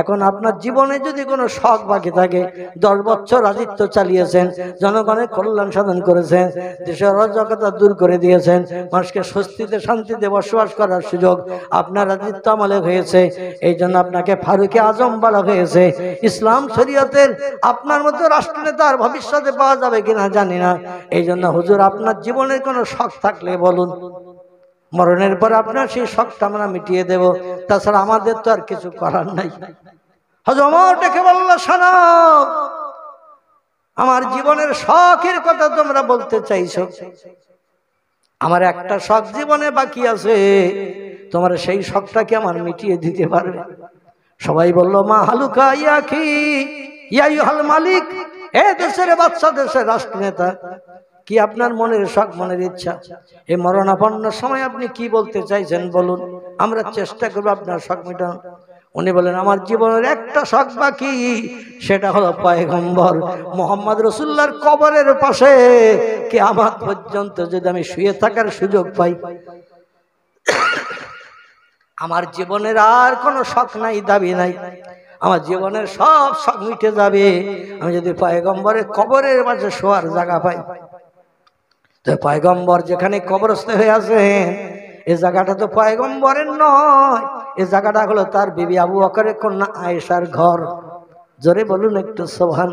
এখন আপনার জীবনে যদি কোনো শখ বাকি থাকে, দশ বছর রাজিত্ব চালিয়েছেন, জনগণের কল্যাণ সাধন করেছেন, দেশের অরাজকতা দূর করে দিয়েছেন মানুষকে স্বস্তিতে, শান্তিতে বসবাস করার সুযোগ আপনার রাজিত্ব আমলে হয়েছে। এই জন্য আপনাকে ফারুকে আজম বলা হয়েছে। ইসলাম শরীয়তের আপনার মতো রাষ্ট্রনেতা আর ভবিষ্যতে পাওয়া যাবে কিনা জানি না। এই জন্য হুজুর, আপনার জীবনের কোনো শখ থাকলে বলুন। মরণের পর আপনার সেই শখটা আমরা মিটিয়ে দেব। তাছাড়া আমাদের তো আর কিছু করার নাই। আমার জীবনের শখের কথা তোমরা বলতে চাইছো। আমার একটা শখ জীবনে বাকি আছে। তোমার সেই শখটাকে আমার মিটিয়ে দিতে পারবে? সবাই বলল, মা হালুকা ইয়াকি ইয়াই হাল মালিক, এ দেশের বাচ্চা দেশের রাষ্ট্রনেতা। কি আপনার মনের শখ, মনের ইচ্ছা? এই মরণাপন্ন সময় আপনি কি বলতে চাইছেন বলুন। আমরা চেষ্টা করব আপনার শখ মেটানো উনি বলেন, আমার জীবনের একটা শখ বাকি, সেটা হলো পয়গম্বর। মোহাম্মদ রসুল্লার কবরের পাশে কে আমার পর্যন্ত যদি আমি শুয়ে থাকার সুযোগ পাই, আমার জীবনের আর কোনো শখ নাই, দাবি নাই। আমার জীবনের সব শখ মিটে যাবে। আমি যদি পয়গম্বরের কবরের পাশে শোয়ার জায়গা পাই, তো পয়গম্বর যেখানে কবরস্থ হয়ে আছেন, এ জায়গাটা তো পয়গম্বরের নয় এই জায়গাটা হলো তার বিবি আবু বকরের কন্যা আয়েশার ঘর। জোরে বলুন একটু, সোহান।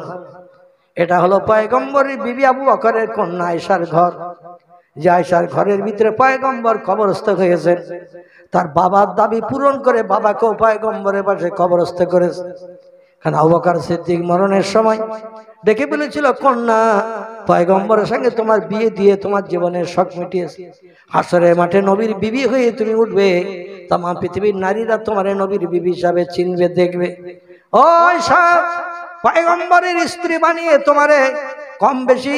এটা হলো পয়গম্বরের বিবি আবু বকরের কন্যা আয়েশার ঘর। যে আয়েশার ঘরের ভিতরে পয়গম্বর কবরস্থ হয়েছেন তার বাবার দাবি পূরণ করে বাবাকেও পয়গম্বরের পাশে কবরস্থ করেছে। কারণ আবকার সিদ্দিক মরণের সময় ডেকে বলেছিল, কন্যা, পয়গম্বরের সঙ্গে তোমার বিয়ে দিয়ে তোমার জীবনের শখ মিটিয়েছে। হাসরের মাঠে নবীর বিবি হয়ে তুমি উঠবে। তামা পৃথিবীর নারীরা তোমার নবীর বিবি হিসাবে চিনবে, দেখবে। ওই সব পয়গম্বরের স্ত্রী বানিয়ে তোমারে কম বেশি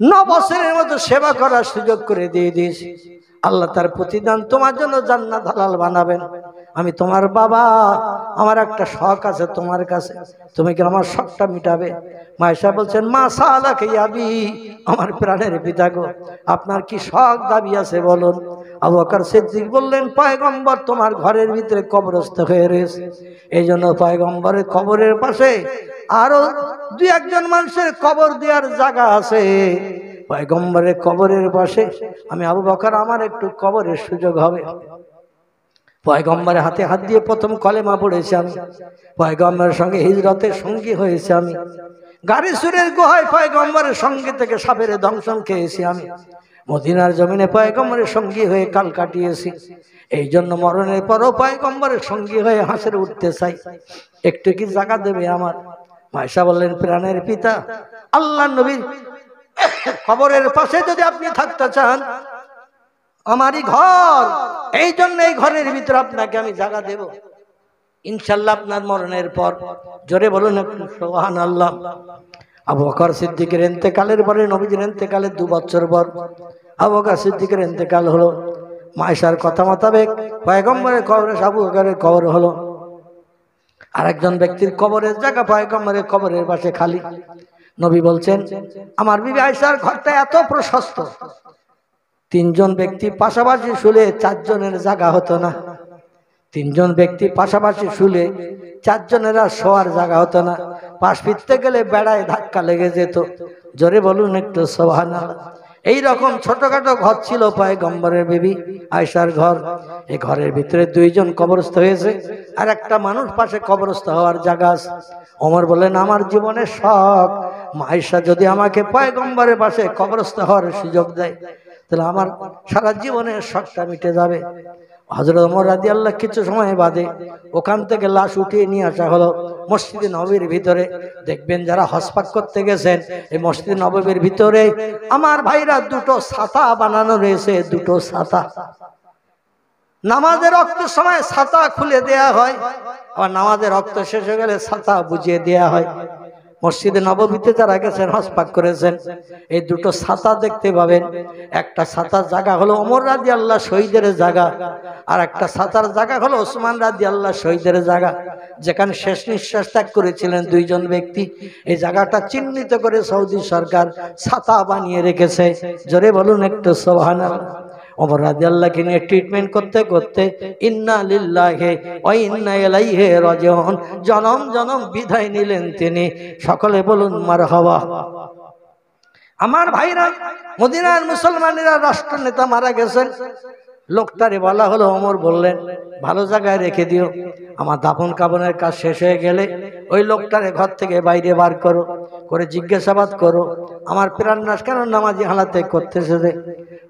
ন বছরের মতো সেবা করার সুযোগ করে দিয়ে দিয়েছি। আল্লাহ তার প্রতিদান তোমার জন্য জান্নাত হালাল বানাবেন। আমি তোমার বাবা, আমার একটা শখ আছে তোমার কাছে। তুমি কি আমার শখটা মিটাবে? মায়েশা বলছেন, মা সালাকে ইয়াবি, আমার প্রাণের পিতা গো, আপনার কি শখ দাবি আছে বলুন? আবু বকর সিদ্দিক বললেন, পয়গম্বর তোমার ঘরের ভিতরে কবরস্থ হয়ে রয়েছে। এই জন্য পয়গম্বরের কবরের পাশে আরও দুই একজন মানুষের কবর দেওয়ার জায়গা আছে। পয়গম্বরের কবরের পাশে আমি আবু বকর, আমার একটু কবরের সুযোগ হবে। পয়গম্বরের হাতে হাত দিয়ে প্রথম কলেমা পড়েছি আমি। পয়গম্বরের সঙ্গে হিজরতের সঙ্গী হয়েছে আমি। গাড়ি সুরের গুহায় পয়গম্বরের সঙ্গে থেকে সাপের দংশন খেয়েছি আমি। মদিনার জমিনে পয়গম্বরের সঙ্গী হয়ে কাল কাটিয়েছি। এই জন্য মরণের পরও পয়গম্বরের সঙ্গী হয়ে হাসের উঠতে চাই। একটু কি জায়গা দেবে আমার? মায়সা বললেন, প্রাণের পিতা, আল্লাহ নবীর খবরের পাশে যদি আপনি থাকতে চান আমারই ঘর। এই জন্য এই ঘরের ভিতরে আপনাকে আমি জায়গা দেব। ইনশাল্লাহ আপনার মরণের পর, জোরে বলুন সোহান আল্লাহ আবু বকর সিদ্দিকের এন্তেকালের পরে, নবীজির এন্তেকালের দু বছর পর, আবু বকর সিদ্দিকের এন্তেকাল হলো। মায়েশার কথা মোতাবেক পয়গম্বরের কবরে, আবু বকরের কবর হলো। আরেকজন ব্যক্তির কবরের জায়গা পয়গম্বরের কবরের পাশে খালি। নবী বলছেন, আমার বিবি আয়সার ঘরটা এত প্রশস্ত তিনজন ব্যক্তি পাশাপাশি শুলে চারজনের জায়গা হতো না। তিনজন ব্যক্তি পাশাপাশি শুলে চারজনেরা শোয়ার জায়গা হতো না। পাশ ফিরতে গেলে বেড়ায় ধাক্কা লেগে যেত। জোরে বলুন একটু সোহান এই রকম ছোটখাটো ঘর ছিল পায় গম্বরের বেবি আয়সার ঘর। এই ঘরের ভিতরে দুইজন কবরস্থ হয়েছে আর একটা মানুষ পাশে কবরস্থ হওয়ার জায়গা আছে। অমর বলেন আমার জীবনের শখ আয়সা যদি আমাকে পয়গম্বরের পাশে কবরস্থ হওয়ার সুযোগ দেয় তাহলে আমার সারা জীবনের শখটা মিটে যাবে। হজরত ওমর রাজি আল্লাহ কিছু সময় বাদে ওখান থেকে লাশ উঠিয়ে নিয়ে আসা হলো মসজিদে নবীর ভিতরে। দেখবেন যারা হসপাক করতে গেছেন, এই মসজিদে নবীর ভিতরে আমার ভাইরা দুটো ছাতা বানানো রয়েছে, দুটো ছাতা। নামাজের রক্তের সময় ছাতা খুলে দেয়া হয়, আবার নামাজের রক্ত শেষ হয়ে গেলে ছাতা বুঝিয়ে দেয়া হয়। মসজিদে নবমীতে যারা গেছেন হসপাক করেছেন, এই দুটো ছাতা দেখতে পাবেন। একটা ছাতার জায়গা হলো অমর রাজি আল্লাহ শহীদের জায়গা, আর একটা ছাতার জায়গা হলো ওসমান রাজি আল্লাহ শহীদের জায়গা। যেখানে শেষ নিঃশ্বাস ত্যাগ করেছিলেন দুইজন ব্যক্তি। এই জায়গাটা চিহ্নিত করে সৌদি সরকার ছাতা বানিয়ে রেখেছে। জোরে বলুন একটু সোহান অমর রাজি আল্লাহকে নিয়ে ট্রিটমেন্ট করতে করতে ইন্না লিল্লাহে ও ইন্না এলাইহে রজন জনম জনম বিদায় নিলেন তিনি। সকলে বলুন মার হওয়া আমার ভাইরা, মদিনার মুসলমানেরা, রাষ্ট্রনেতা মারা গেছেন। লোকটারে বলা হলো অমর বললেন, ভালো জায়গায় রেখে দিও। আমার দাফন কাবনের কাজ শেষ হয়ে গেলে ওই লোকটারে ঘর থেকে বাইরে বার করো, করে জিজ্ঞাসাবাদ করো। আমার প্রাণনাশ কেন নামাজি হালাতে করতেছে রে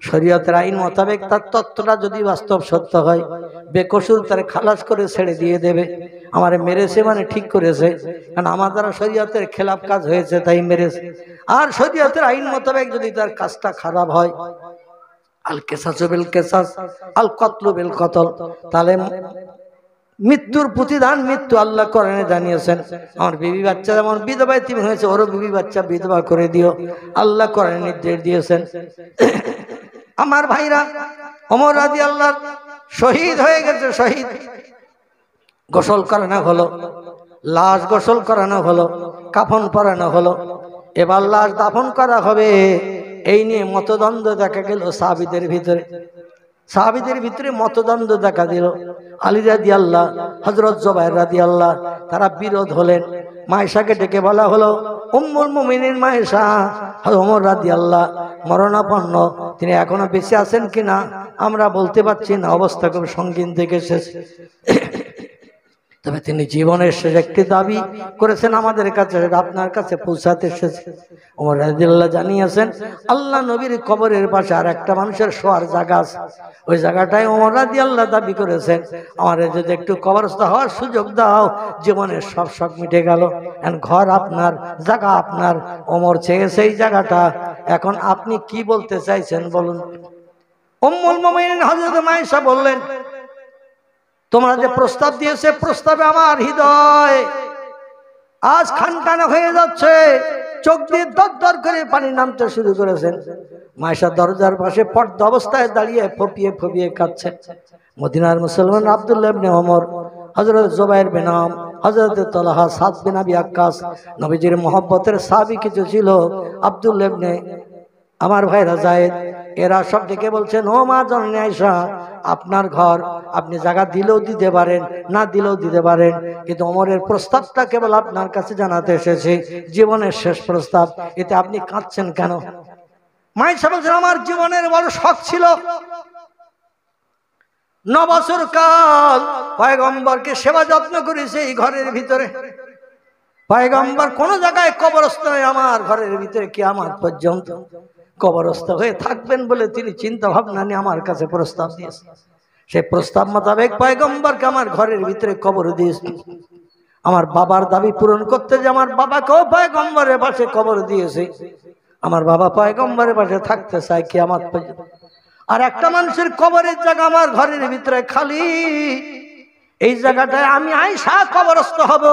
শরীয়তের আইন মোতাবেক তার তত্ত্বটা যদি বাস্তব সত্য হয়, বেকসুর তার খালাস করে ছেড়ে দিয়ে দেবে। আমারে মেরেছে মানে ঠিক করেছে, কারণ আমার দ্বারা শরীয়তের খেলাপ কাজ হয়েছে, তাই মেরেছে। আর শরীয়তের আইন মোতাবেক যদি তার কাজটা খারাপ হয় আল কেসাসু বিল কেসাস, আল কতলু বিল কতল। তাহলে মৃত্যুর প্রতিদান মৃত্যু আল্লাহ করেন জানিয়েছেন। আমার বিবি বাচ্চা যেমন বিধবা তুমি হয়েছে, ওরও বিবি বাচ্চা বিধবা করে দিও। আল্লাহ করেন নির্দেশ দিয়েছেন। আমার ভাইরা অমর রাজি আল্লাহ শহীদ হয়ে গেছে, শহীদ। গোসল করানো হলো, লাশ গোসল করানো হলো, কাফন পরানো হলো। এবার লাশ দাফন করা হবে। এই নিয়ে মতদ্বন্দ্ব দেখা গেল সাহাবিদের ভিতরে। সাহাবিদের ভিতরে মতদ্বন্দ্ব দেখা দিল। আলী রাদি আল্লাহ হজরত জবাই রাদি আল্লাহ তারা বিরোধ হলেন। মায়েশাকে ডেকে বলা হলো, উম্মুল মুমিনিন মায়েশা ওমর রাদি আল্লাহ মরণাপন্ন, তিনি এখনও বেঁচে আছেন কিনা? আমরা বলতে পারছি না, অবস্থা খুব সঙ্গীন থেকে এসেছে তবে তিনি জীবনের শেষ একটি দাবি করেছেন, আমাদের কাছে, আপনার কাছে পৌঁছাতে এসেছে। ওমর রাজিল্লাহ জানিয়েছেন, আল্লাহ নবীর কবরের পাশে আর একটা মানুষের শোয়ার জায়গা আছে। ওই জায়গাটায় ওমর রাজি আল্লাহ দাবি করেছেন, আমার যদি একটু কবরস্থ হওয়ার সুযোগ দাও, জীবনের সব শখ মিটে গেল। এখন ঘর আপনার, জায়গা আপনার। ওমর চেয়ে সেই জায়গাটা, এখন আপনি কি বলতে চাইছেন বলুন। উম্মুল মুমিনিন হযরত মায়েশা বললেন তোমরা যে প্রস্তাব দিয়েছে প্রস্তাবে আমার হৃদয়। আজ খানখানা হয়ে যাচ্ছে। চোখ দিয়ে দর দর করে পানি নামতে শুরু করেছেন। মায়েশা দরজার পাশে পর্দা অবস্থায় দাঁড়িয়ে ফপিয়ে ফপিয়ে কাঁদছে। মদিনার মুসলমান আবদুল্লাহ ইবনে ওমর হজরত জোবাইর বেনাম হজরত তলাহা সাদ বিন আবি আক্কাস নবীজির মোহব্বতের সাবি কিছু ছিল। আবদুল্লাহ ইবনে আমার ভাইরা জায়েদ এরা সব ডেকে বলছেন, ও মা জননী আয়সা আপনার ঘর আপনি জায়গা দিলেও দিতে পারেন, না দিলেও দিতে পারেন। কিন্তু অমরের প্রস্তাবটা কেবল আপনার কাছে জানাতে এসেছে, জীবনের শেষ প্রস্তাব। এতে আপনি কাঁদছেন কেন? মাইসা বলছেন, আমার জীবনের বড় শখ ছিল ন বছর কাল পয়গম্বরকে সেবা যত্ন করেছে এই ঘরের ভিতরে। পয়গম্বর কোন জায়গায় কবরস্থ নয়, আমার ঘরের ভিতরে কি আমার পর্যন্ত। কবরস্থ হয়ে থাকবেন বলে তিনি চিন্তা ভাবনা নিয়ে আমার কাছে প্রস্তাব দিয়েছেন। সেই প্রস্তাব মোতাবেক পয়গম্বরকে আমার ঘরের ভিতরে কবর দিয়েছে আমার বাবার দাবি পূরণ করতে যে আমার বাবাকেও পয়গম্বরের পাশে কবর দিয়েছে। আমার বাবা পয়গম্বরের পাশে থাকতে চায় কি আমার আর একটা মানুষের কবরের জায়গা আমার ঘরের ভিতরে খালি। এই জায়গাটায় আমি আইসা কবরস্থ হব।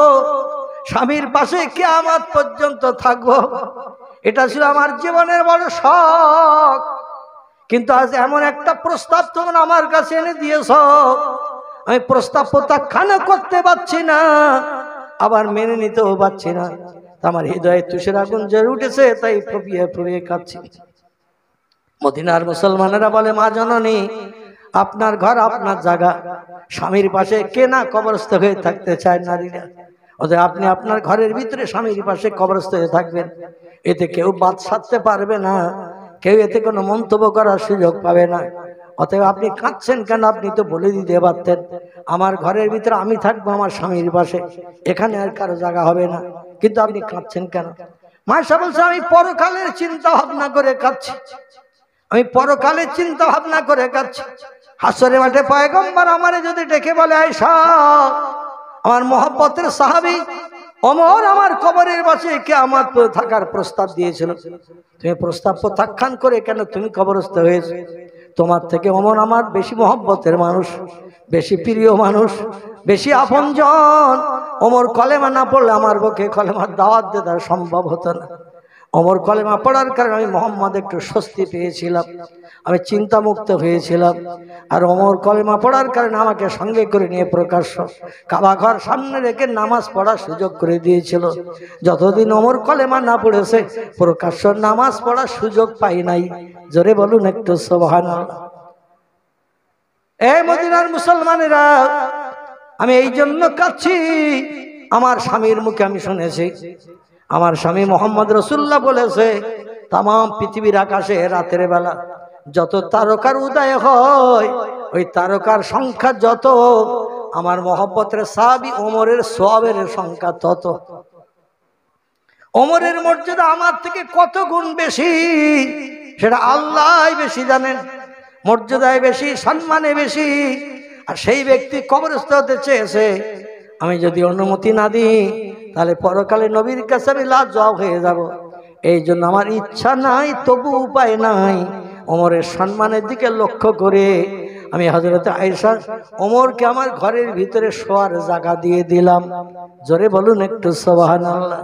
স্বামীর পাশে কে আমার পর্যন্ত থাকব। এটা ছিল আমার জীবনের বড় শখ। কিন্তু আজ এমন একটা প্রস্তাব তোমরা আমার কাছে এনে দিয়েছ। আমি প্রস্তাব প্রত্যাখ্যান করতে পারছি না, আবার মেনে নিতেও পারছি না। আমার হৃদয়ে তুষের আগুন জেরে উঠেছে, তাই ফুপিয়ে ফুপিয়ে কাঁদছি। মদিনার মুসলমানেরা বলে, মা জননী, আপনার ঘর, আপনার জায়গা। স্বামীর পাশে কে না কবরস্থ হয়ে থাকতে চায় নারীরা? ওদের আপনি আপনার ঘরের ভিতরে স্বামীর পাশে কবরস্থ হয়ে থাকবেন। এতে কেউ বাদ সারতে পারবে না, কেউ এতে কোনো মন্তব্য করার সুযোগ পাবে না। অতএব আপনি কাঁদছেন কেন? আপনি তো বলে দিতে পারতেন। আমার ঘরের ভিতরে আমি থাকব, আমার স্বামীর পাশে। এখানে আর কারও জায়গা হবে না। কিন্তু আপনি কাঁদছেন কেন? মাসা বলছে, আমি পরকালের চিন্তা ভাবনা করে কাঁদছি। আমি পরকালের চিন্তা ভাবনা করে কাঁদছি। হাসরে মাঠে পয়গম্বর আমারে যদি ডেকে বলে আয়সা আমার মহব্বতের সাহাবি অমর আমার কবরের পাশে কে আমার থাকার প্রস্তাব দিয়েছিল। তুমি প্রস্তাব প্রত্যাখ্যান করে কেন তুমি কবরস্থ হয়েছে? তোমার থেকে অমর আমার বেশি মহব্বতের মানুষ, বেশি প্রিয় মানুষ, বেশি আপনজন। অমর কলেমা না পড়লে আমার পক্ষে কলেমার দাওয়াত দেওয়া সম্ভব হতো না। অমর কলেমা পড়ার কারণে আমি মোহাম্মদ একটু স্বস্তি পেয়েছিলাম। আমি চিন্তামুক্ত হয়েছিলাম। আর অমর কলেমা পড়ার কারণে আমাকে সঙ্গে করে নিয়ে প্রকাশ্য কাবা ঘর সামনে রেখে নামাজ পড়ার সুযোগ করে দিয়েছিল। যতদিন অমর কলেমা না পড়েছে, প্রকাশ্য নামাজ পড়ার সুযোগ পাই নাই। জোরে বলুন একটু সোহান এ মদিনার মুসলমানেরা, আমি এই জন্য কাচ্ছি আমার স্বামীর মুখে আমি শুনেছি। আমার স্বামী মোহাম্মদ রসুল্লাহ বলেছে তাম পৃথিবীর আকাশে রাতের বেলা যত তারকার উদয় হয়, ওই তারকার সংখ্যা যত, আমার মোহাম্মতের সাবি ওমরের সোয়াবের সংখ্যা তত। ওমরের মর্যাদা আমার থেকে কত গুণ বেশি, সেটা আল্লাহ বেশি জানেন, মর্যাদায় বেশি, সম্মানে বেশি। আর সেই ব্যক্তি কবরস্থ হতে চেয়েছে আমি যদি অনুমতি না দিই, তাহলে পরকালে নবীর কাছে আমি লাভ জব হয়ে যাব। এই জন্য আমার ইচ্ছা নাই, তবু উপায় নাই। অমরের সম্মানের দিকে লক্ষ্য করে আমি হজরত আয়সা অমরকে আমার ঘরের ভিতরে শোয়ার জায়গা দিয়ে দিলাম। জোরে বলুন একটু সবাহান আল্লাহ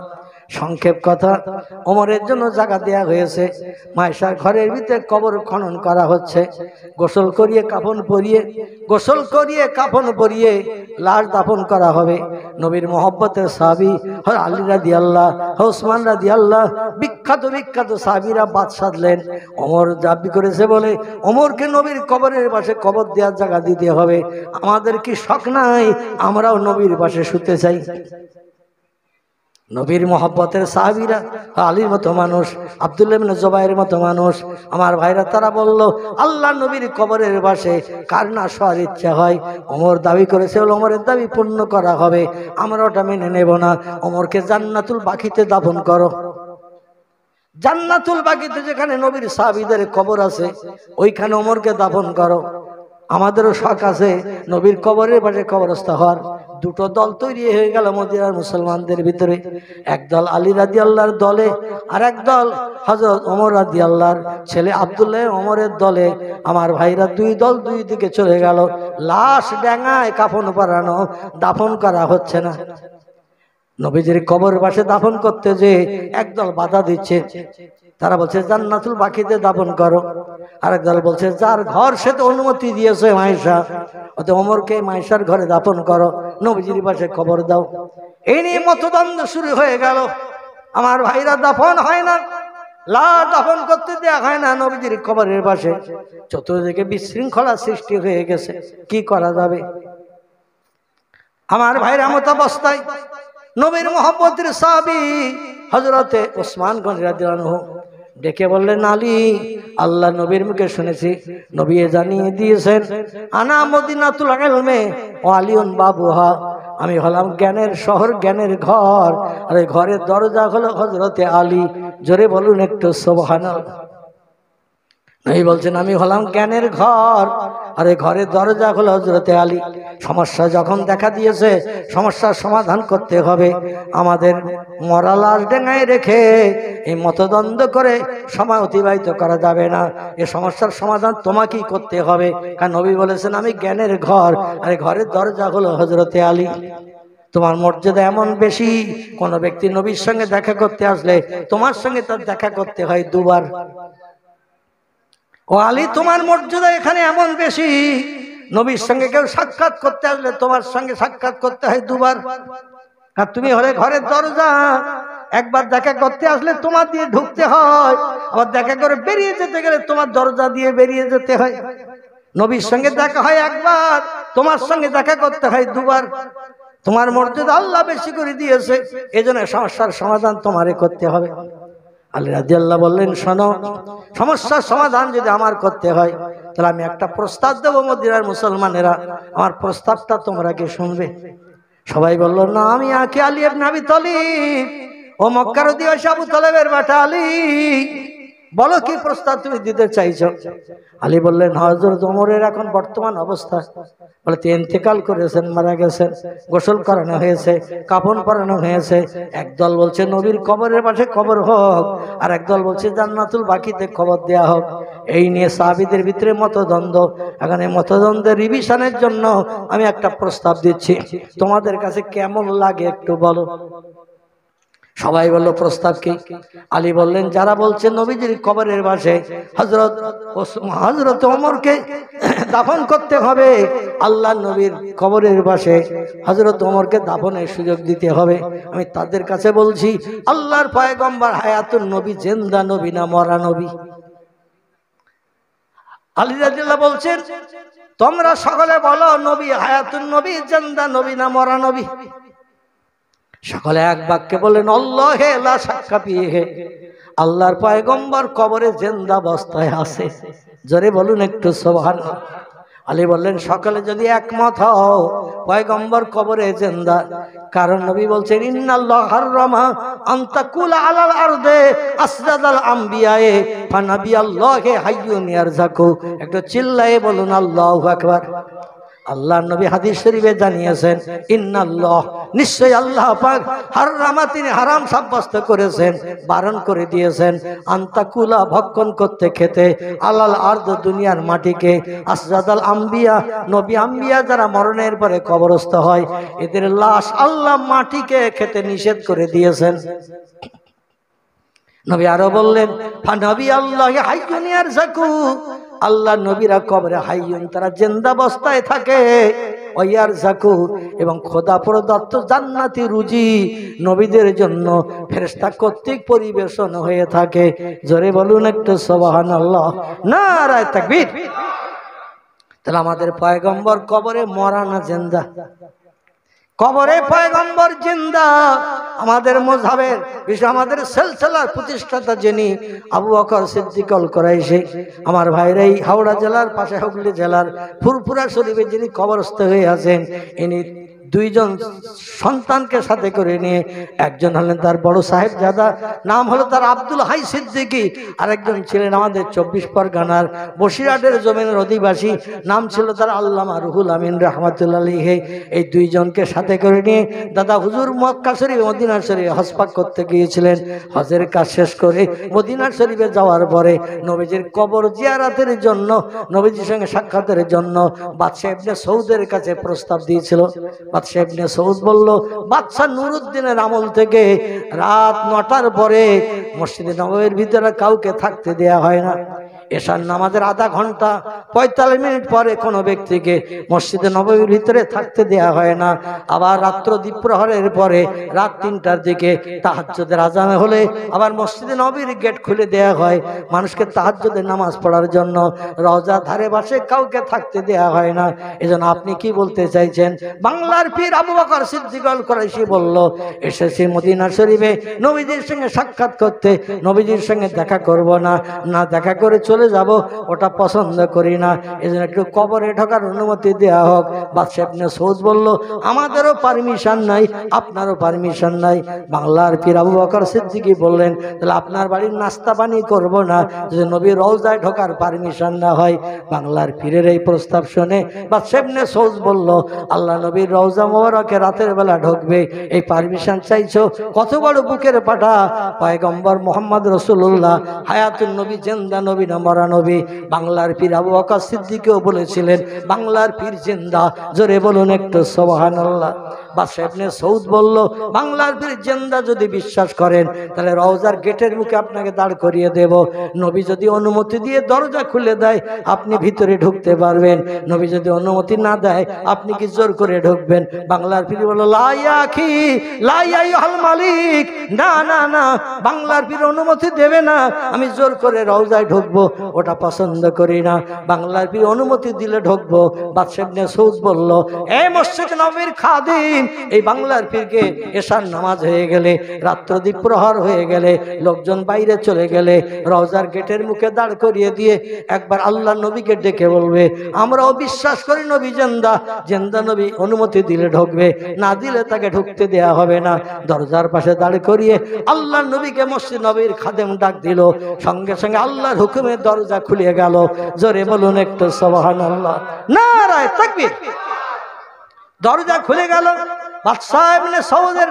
সংক্ষেপ কথা, ওমরের জন্য জায়গা দেয়া হয়েছে। মায়েশার ঘরের ভিতরে কবর খনন করা হচ্ছে। গোসল করিয়ে কাফন পরিয়ে, গোসল করিয়ে কাফন পরিয়ে লাশ দাফন করা হবে। নবীর মোহব্বতের সাহাবি আলী রাদি আল্লাহ ওসমান রাদি আল্লাহ বিখ্যাত বিখ্যাত সাহাবিরা বাদ সাধলেন। অমর দাবি করেছে বলে অমরকে নবীর কবরের পাশে কবর দেওয়ার জায়গা দিতে হবে। আমাদের কি শখ নাই? আমরাও নবীর পাশে শুতে চাই। নবীর মোহব্বতের সাহাবিরা, আলীর মতো মানুষ আবদুল্লাবিন জবাইয়ের মতো মানুষ। আমার ভাইরা তারা বলল, আল্লাহ নবীর কবরের বাসে কার না শোয়ার ইচ্ছা হয়? অমর দাবি করেছে অমরের দাবি পূর্ণ করা হবে। আমরা ওটা মেনে নেব না। অমরকে জান্নাতুল বাকিতে দাপন করো। জান্নাতুল বাকিতে যেখানে নবীর সাহাবিদের কবর আছে, ওইখানে অমরকে দাপন করো। আমাদেরও শখ আছে নবীর কবরের পাশে কবরস্থ হওয়ার। দুটো দল তৈরি হয়ে গেল মদিনার মুসলমানদের ভিতরে। একদল আলী রাদি আল্লাহর দলে আর এক দল হজরত ওমর রাদি আল্লাহর ছেলে আবদুল্লাহ ওমরের দলে। আমার ভাইরা দুই দল দুই দিকে চলে গেল। লাশ ডেঙায় কাফন পরানো, দাফন করা হচ্ছে না। নবীজির কবর পাশে দাফন করতে যে একদল বাধা দিচ্ছে। তারা বলছে, জান্নাতুল বাকিতে দাপন করো। আরেক দল বলছে, যার ঘর সে তো অনুমতি দিয়েছে মাইশা অত অমরকে মাইশার ঘরে দাফন করো। নবজির পাশে খবর দাও। এই নিয়ে মতদ্বন্দ্ব শুরু হয়ে গেল। আমার ভাইরা দাফন হয় না, লা দাফন করতে দেওয়া হয় না নবীজির কবরের পাশে। চতুর্দিকে বিশৃঙ্খলা সৃষ্টি হয়ে গেছে। কি করা যাবে? আমার ভাইরা মত অবস্থায় নবীর মোহাম্মতের সাবি হজরতে ওসমান গঞ্জিরাদিলানহ ডেকে বললেন, আলী, আল্লাহ নবীর মুখে শুনেছি। নবী জানিয়ে দিয়েছেন, আনা মদিনাতুল আলমে ও আলিউন বাবুহা। আমি হলাম জ্ঞানের শহর, জ্ঞানের ঘর। আর এই ঘরের দরজা হলো হজরতে আলী। জোরে বলুন একটু সোবহানা নবী বলছেন, আমি হলাম জ্ঞানের ঘর। আর এই ঘরের দরজা হলো হজরতে আলী। সমস্যা যখন দেখা দিয়েছে, সমস্যার সমাধান করতে হবে। আমাদের মরা লাশ ডেঙায় রেখে এই মতদ্বন্দ্ব করে সময় অতিবাহিত করা যাবে না। এ সমস্যার সমাধান তোমাকেই করতে হবে। কারণ নবী বলেছেন, আমি জ্ঞানের ঘর। আর এই ঘরের দরজা হলো হজরতে আলী। তোমার মর্যাদা এমন বেশি, কোন ব্যক্তি নবীর সঙ্গে দেখা করতে আসলে তোমার সঙ্গে তার দেখা করতে হয় দুবার। ও আলী তোমার মর্যাদা এখানে এমন বেশি। নবীর সঙ্গে কেউ সাক্ষাৎ করতে আসলে তোমার সঙ্গে সাক্ষাৎ করতে হয় দুবার। আর তুমি হলে ঘরের দরজা। একবার দেখা করতে আসলে তোমার দিয়ে ঢুকতে হয়। আবার দেখা করে বেরিয়ে যেতে গেলে তোমার দরজা দিয়ে বেরিয়ে যেতে হয়। নবীর সঙ্গে দেখা হয় একবার, তোমার সঙ্গে দেখা করতে হয় দুবার। তোমার মর্যাদা আল্লাহ বেশি করে দিয়েছে। এই জন্য সমস্যার সমাধান তোমারে করতে হবে। আলী রাজি আল্লাহ বললেন, শোনো, সমস্যার সমাধান যদি আমার করতে হয়, তাহলে আমি একটা প্রস্তাব দেবো মদিনার মুসলমানেরা। আমার প্রস্তাবটা তোমরা কি শুনবে। সবাই বলল, না, আমি আঁকে আলিয়ার নাবি তলিব ও মক্কার দিয়ে আবু তলেবের বাটা আলী। বলো কি প্রস্তাব তুমি দিতে চাইছ? আলী বললেন হজরত ওমরের এখন বর্তমান অবস্থা। বলে তিনি ইন্তেকাল করেছেন, মারা গেছেন, গোসল করানো হয়েছে কাপন পরানো হয়েছে। একদল বলছে, নবীর কবরের পাশে কবর হোক, আর একদল বলছে, জান্নাতুল বাকিতে খবর দেয়া হোক। এই নিয়ে সাহাবিদের ভিতরে মতদ্বন্দ্ব। এখন এই মতদ্বন্দ্বের রিভিশনের জন্য আমি একটা প্রস্তাব দিচ্ছি। তোমাদের কাছে কেমন লাগে একটু বলো। সবাই বলল, প্রস্তাব কি? আলী বললেন, যারা বলছেন নবীজির কবরের পাশে হজরত হজরত ওমরকে দাফন করতে হবে, আল্লাহ নবীর কবরের পাশে হজরত ওমরকে দাফনের সুযোগ দিতে হবে। আমি তাদের কাছে বলছি, আল্লাহর পয়গম্বর হায়াতুল নবী, জেন্দা নবী না মরা নবী? আলী বলছেন, তোমরা সকলে বলো, নবী হায়াতুল নবী, জেন্দা নবী না মরা নবী? সকলে এক বাক্যে বললেন অল্লাহ হে আল্লাহর পয়গম্বর কবরে জেন্দা অবস্থায় আছে। জোরে বলুন একটু সোহান আলী বললেন, সকালে যদি একমত হও, পয়গম্বর কবরে জেন্দা। কারণ নবী বলছেন, ইন্নাল্লাহ হাররামা আনতাকুল আলাল আরদে আসজাদাল আম্বিয়ায়ে ফানাবি আল্লাহে হাইয়ুন ইয়ারজাকু একটু চিল্লায়ে বলুন, আল্লাহু আকবার। আল্লাহ নবী হাদিস শরীফে জানিয়েছেন, ইন্নাল্লাহ নিশ্চয় আল্লাহ পাক হারামা তিনি হারাম সাব্যস্ত করেছেন, বারণ করে দিয়েছেন। আন্তাকুলা ভক্ষণ করতে খেতে আলাল আর্দ দুনিয়ার মাটিকে আসজাদাল আম্বিয়া, নবী আম্বিয়া যারা মরণের পরে কবরস্থ হয়, এদের লাশ আল্লাহ মাটিকে খেতে নিষেধ করে দিয়েছেন। নবী আরও বললেন নবী আল্লাহ হাইজুনিয়ার জাকু আল্লাহ নবীরা কবরে হাইয়ুন, তারা জেন্দাবস্থায় থাকে। ওয়ার জাকু এবং খোদা প্রদত্ত জান্নাতি রুজি নবীদের জন্য ফেরেস্তা কর্তৃক পরিবেশন হয়ে থাকে। জোরে বলুন একটু সবাহান আল্লাহ না রায় থাকবি তাহলে আমাদের পয়গম্বর কবরে মরা না জেন্দা? কবরে পয়গম্বর জিন্দা আমাদের মজাবের বিষয় আমাদের সেলসেলার প্রতিষ্ঠাতা যিনি আবু অকর সিদ্দিকল করাইছে আমার ভাইরাই এই হাওড়া জেলার পাশে হুগলি জেলার, ফুরফুরা শরীফে যিনি কবরস্থ হয়ে আছেন, ইনি দুইজন সন্তানকে সাথে করে নিয়ে একজন হলেন তার বড় সাহেব জাদা নাম হলো তার আব্দুল হাই সিদ্দিকি। আরেকজন ছিলেন আমাদের চব্বিশ পরগানার বসিরহাটের জমিনের অধিবাসী, নাম ছিল তার আল্লামা রুহুল আমিন রহমাতুল্লাহ এই দুইজনকে সাথে করে নিয়ে দাদা হুজুর মক্কা শরীফ, মদিনা শরীফ হসপাক করতে গিয়েছিলেন। হজের কাজ শেষ করে মদিনা শরীফে যাওয়ার পরে নবীজির কবর জিয়ারাতের জন্য, নবীজির সঙ্গে সাক্ষাতের জন্য বাদশাহ সৌদের কাছে প্রস্তাব দিয়েছিল। বাদশাহ ইবনে সৌদ বলল বাদশাহ নুরুদ্দিনের আমল থেকে রাত নটার পরে মসজিদে নগরের ভিতরে কাউকে থাকতে দেয়া হয় না। এশার নামাজের আধা ঘণ্টা, পঁয়তাল্লিশ মিনিট পরে কোনো ব্যক্তিকে মসজিদে নবীর ভিতরে থাকতে দেয়া হয় না। আবার রাত্র দ্বীপ্রহরের পরে রাত তিনটার দিকে তাহাজ্যদের আজান হলে আবার মসজিদে নবীর গেট খুলে দেয়া হয়। মানুষকে তাহাজ্যদের নামাজ পড়ার জন্য রজা ধারে বাসে কাউকে থাকতে দেয়া হয় না। এজন্য আপনি কি বলতে চাইছেন? বাংলার পীর আবু বকর সিদ্দিকল করাইশি বলল, এসেছি মদিনা শরীফে নবীজির সঙ্গে সাক্ষাৎ করতে। নবীজির সঙ্গে দেখা করব না না দেখা করে চলে যাব, ওটা পছন্দ করি না। এই জন্য একটু কবরে ঢোকার অনুমতি দেওয়া হোক। বাদশাহ ইবনে সৌদ বলল, আমাদেরও পারমিশন নাই, আপনারও পারমিশন নাই। বাংলার পীর আবু বকর সিদ্দিকি বললেন, তাহলে আপনার বাড়ির নাস্তা পানি করব না, যদি নবী রওজায় ঢোকার পারমিশন না হয়। বাংলার পীরের এই প্রস্তাব শুনে বাদশাহ ইবনে সৌদ বলল, আল্লাহ নবীর রওজা মোবারকে রাতের বেলা ঢুকবে, এই পারমিশন চাইছো? কত বড় বুকের পাঠা পয়গম্বর মোহাম্মদ রসুল্লাহ হায়াতুল নবী, জেন্দা নবী না মরা নবী। বাংলার পীর আবু আকাশ সিদ্দিকেও বলেছিলেন, বাংলার পীর জিন্দা। জোরে বলুন একটু সোহান আল্লাহ বা সেবনে সৌদ বলল, বাংলার পীর জেন্দা যদি বিশ্বাস করেন, তাহলে রওজার গেটের মুখে আপনাকে দাঁড় করিয়ে দেব। নবী যদি অনুমতি দিয়ে দরজা খুলে দেয়, আপনি ভিতরে ঢুকতে পারবেন। নবী যদি অনুমতি না দেয়, আপনি কি জোর করে ঢুকবেন? বাংলার পীর বলল লাইয়াখি লাইয়াই হল মালিক, না না না, বাংলার পীর অনুমতি দেবে না। আমি জোর করে রওজায় ঢুকবো, ওটা পছন্দ করি না। বাংলার পীর অনুমতি দিলে ঢুকবো। বাদশাহ সৌদ বলল, এ মসজিদ নবীর খাদিম এই বাংলার পীরকে এশার নামাজ হয়ে গেলে রাত্রদীপ প্রহর হয়ে গেলে, লোকজন বাইরে চলে গেলে, রওজার গেটের মুখে দাঁড় করিয়ে দিয়ে একবার আল্লাহ নবীকে ডেকে বলবে, আমরাও বিশ্বাস করি নবী জেন্দা জেন্দা নবী অনুমতি দিলে ঢুকবে, না দিলে তাকে ঢুকতে দেয়া হবে না। দরজার পাশে দাঁড় করিয়ে আল্লাহ নবীকে মসজিদ নবীর খাদেম ডাক দিল। সঙ্গে সঙ্গে আল্লাহর হুকুমে দরজা খুলে গেল। জোরে বলুন একটু সবাহান আল্লাহ না রায় তাকবীর। দরজা খুলে গেল। বাদশাহ সৌদের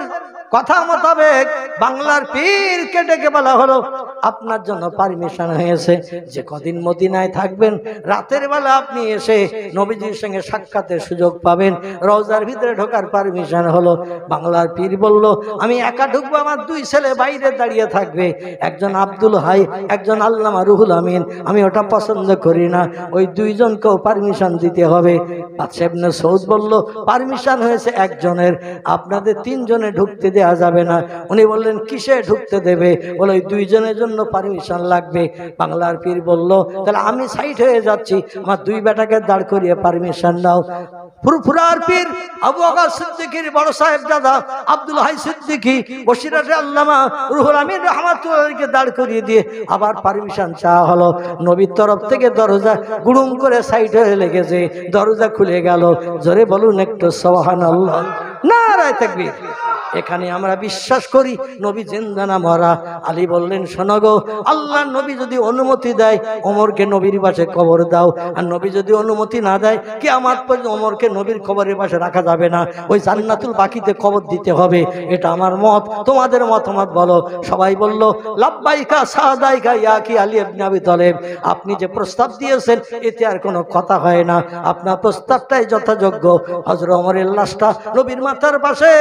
কথা মোতাবেক বাংলার পীরকে ডেকে বলা হলো, আপনার জন্য পারমিশন হয়েছে। যে কদিন মদিনায় থাকবেন, রাতের বেলা আপনি এসে নবীজির সঙ্গে সাক্ষাতের সুযোগ পাবেন। রওজার ভিতরে ঢোকার পারমিশন হলো। বাংলার পীর বলল, আমি একা ঢুকবো, আমার দুই ছেলে বাইরে দাঁড়িয়ে থাকবে। একজন আব্দুল হাই, একজন আল্লামা রুহুল আমিন। আমি ওটা পছন্দ করি না। ওই দুইজনকেও পারমিশন দিতে হবে। বাদশাহ সৌদ বলল পারমিশন হয়েছে একজনের। আপনাদের তিনজনে ঢুকতে দেওয়া যাবে না। উনি বললেন, কিসে ঢুকতে দেবে? বলে, ওই দুইজনের জন্য পারমিশন লাগবে। বাংলার পীর বলল, তাহলে আমি সাইড হয়ে যাচ্ছি। আমার দুই বেটাকে দাঁড় করিয়ে পারমিশন দাও। ফুরফুরার পীর আবু আকার সিদ্দিকির বড় সাহেব দাদা আব্দুল হাই সিদ্দিকি বসিরাটে আল্লামা রুহুল দাঁড় করিয়ে দিয়ে আবার পারমিশন চাওয়া হলো। নবীর তরফ থেকে দরজা গুড়ুম করে সাইড হয়ে লেগেছে। দরজা খুলে গেল। জোরে বলুন একটু সবাহান আল্লাহ এখানে আমরা বিশ্বাস করি, নবী জেন্দানা মরা। আলী বললেন শোনগো আল্লাহ নবী যদি অনুমতি দেয়, ওমরকে নবীর পাশে কবর দাও। আর নবী যদি অনুমতি না দেয় কি আমার ওমরকে নবীর কবরের পাশে রাখা যাবে না। ওই জান্নাতুল বাকিতে কবর দিতে হবে। এটা আমার মত। তোমাদের মতামত বলো। সবাই বলল, লাব্বাইকা সাদাইকা ইয়া কি আলী ইবনে আবি তালেব। আপনি যে প্রস্তাব দিয়েছেন, এতে আর কোনো কথা হয় না। আপনার প্রস্তাবটাই যথাযোগ্য। হজরত ওমরের লাশটা নবীর মাথার পাশে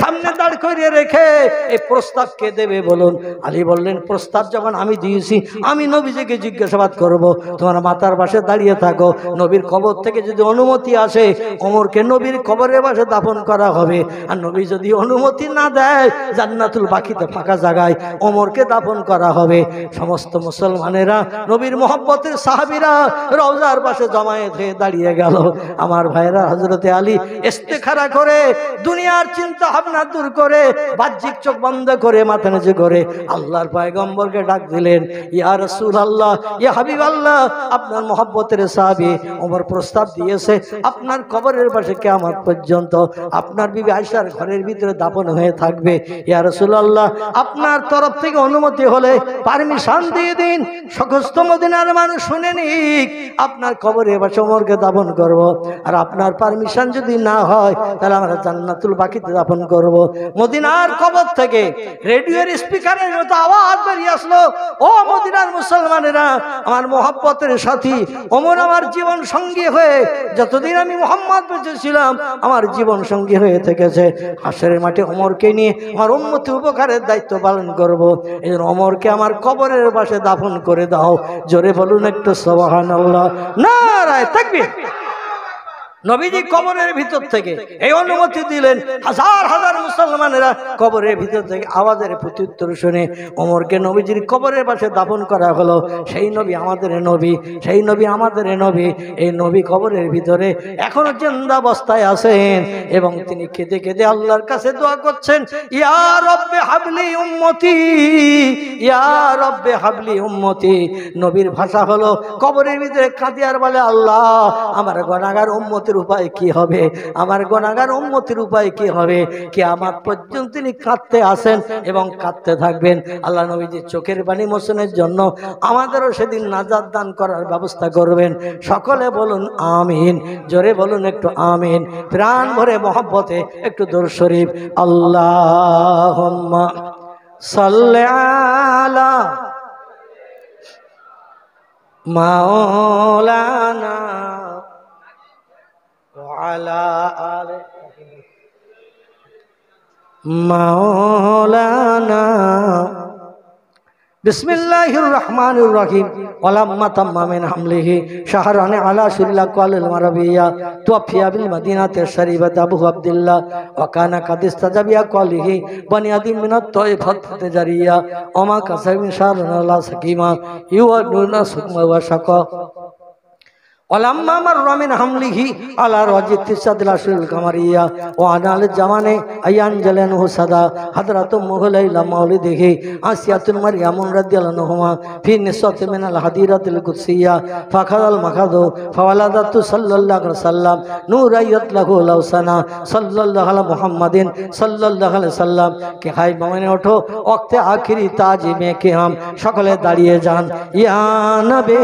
সামনে দাঁড় করিয়ে রেখে এই প্রস্তাব কে দেবে বলুন? আলী বললেন, প্রস্তাব যখন আমি দিয়েছি, আমি নবীজিকে জিজ্ঞাসাবাদ করব। তোমার মাথার পাশে দাঁড়িয়ে থাকো। নবীর কবর থেকে যদি অনুমতি আসে, অমরকে নবীর কবরের পাশে দাফন করা হবে। আর নবী যদি অনুমতি না দেয়, জান্নাতুল বাকিতে ফাঁকা জায়গায় অমরকে দাফন করা হবে। সমস্ত মুসলমানেরা নবীর মোহব্বতের সাহাবিরা রওজার পাশে জমায়েত হয়ে দাঁড়িয়ে গেল। আমার ভাইরা হজরতে আলী ইস্তেখারা করে দুনিয়ার চিন্তা ভাবনা দূর করে, বাহ্যিক চোখ বন্ধ করে, মাথা নিচে করে আল্লাহর পয়গম্বরকে ডাক দিলেন, ইয়া রসুল আল্লাহ ইয়া হাবিব আল্লাহ আপনার মোহব্বতের সাহাবি ওমর প্রস্তাব দিয়েছে, আপনার কবরের পাশে কেমন পর্যন্ত আপনার বিবি আয়সার ঘরের ভিতরে দাপন হয়ে থাকবে। ইয়া রসুল আল্লাহ আপনার তরফ থেকে অনুমতি হলে পারমিশন দিয়ে দিন সকস্ত মদিনার মানুষ শুনে নিক, আপনার কবরে পাশে ওমরকে দাপন করব। আর আপনার পারমিশন যদি না হয়, তাহলে আমরা জান্নাতুল বাকিতে দাপন করব। মদিনার কবর থেকে রেডিওর স্পিকারের মতো আওয়াজ বেরিয়ে আসলো। ও মদিনার মুসলমানেরা, আমার মোহাব্বতের সাথী, অমর আমার জীবন সঙ্গী হয়ে, যতদিন আমি মোহাম্মদ বেঁচেছিলাম আমার জীবন সঙ্গী হয়ে থেকেছে। হাসের মাঠে অমরকে নিয়ে আমার উন্নতি উপকারের দায়িত্ব পালন করব। এই জন্য অমরকে আমার কবরের পাশে দাফন করে দাও। জোরে বলুন একটু সবাহান আল্লাহ না রায় থাকবে নবীজি কবরের ভিতর থেকে এই অনুমতি দিলেন। হাজার হাজার মুসলমানেরা কবরের ভিতর থেকে আওয়াজের প্রত্যুত্তর শুনে ওমরকে নবীজির কবরের পাশে দাফন করা হলো। সেই নবী আমাদের নবী, সেই নবী আমাদের নবী। এই নবী কবরের ভিতরে এখনও জিন্দাবস্থায় আছেন এবং তিনি খেতে খেতে আল্লাহর কাছে দোয়া করছেন, ইয়া রব্বে হাবলি উম্মতি, ইয়া রব্বে হাবলি উম্মতি। নবীর ভাষা হলো, কবরের ভিতরে কাঁদিয়ার বলে আল্লাহ, আমার গণাগার উম্মতি উম্মতের উপায় কি হবে? আমার গণাগার উম্মতের উপায় কি হবে? কি আমার পর্যন্ত তিনি কাঁদতে আসেন এবং কাঁদতে থাকবেন। আল্লাহ নবীজির চোখের বাণী মোচনের জন্য আমাদেরও সেদিন নাজাদ দান করার ব্যবস্থা করবেন। সকলে বলুন আমিন। জোরে বলুন একটু আমিন। প্রাণ ভরে মহব্বতে একটু দোর শরীফ। আল্লাহ সাল্লা মাওলানা وعلى آله مولانا بسم الله الرحمن الرحيم ولما تم من حمله شهران على شرلا قال المربية توفي بالمدينة الشريفة أبو عبد الله وكان قد استجاب قاله بني آدم من الطائفة تجارية وما كسب من شهران الله سكيما يوالون سكما وشقا ওলাম্মা আমার রমেন হামলিহি আলা রজিতিসাদুল কামারিয়া। ও আনাল জামানে আয়ান জালেন ও সাদা। হাদরাত মোহলাইলা মাউলি দেখে আসিয়াতুল মার ইয়ামুন রাদিয়াল নহমা ফি নিসত মিনাল হাদিরাতুল কুদসিয়া। ফাখাদাল মাখাদো ফাওয়ালাদাতু সাল্লাল্লাহু আলাইহি সাল্লাম নূরাইয়াত লাহু লাউসানা সাল্লাল্লাহু আলা মুহাম্মাদিন সাল্লাম কে হাই মামনে ওঠো, ওয়াক্তে আখিরি তাজিমে কে হাম সকলে দাঁড়িয়ে যান। ইয়া নবী।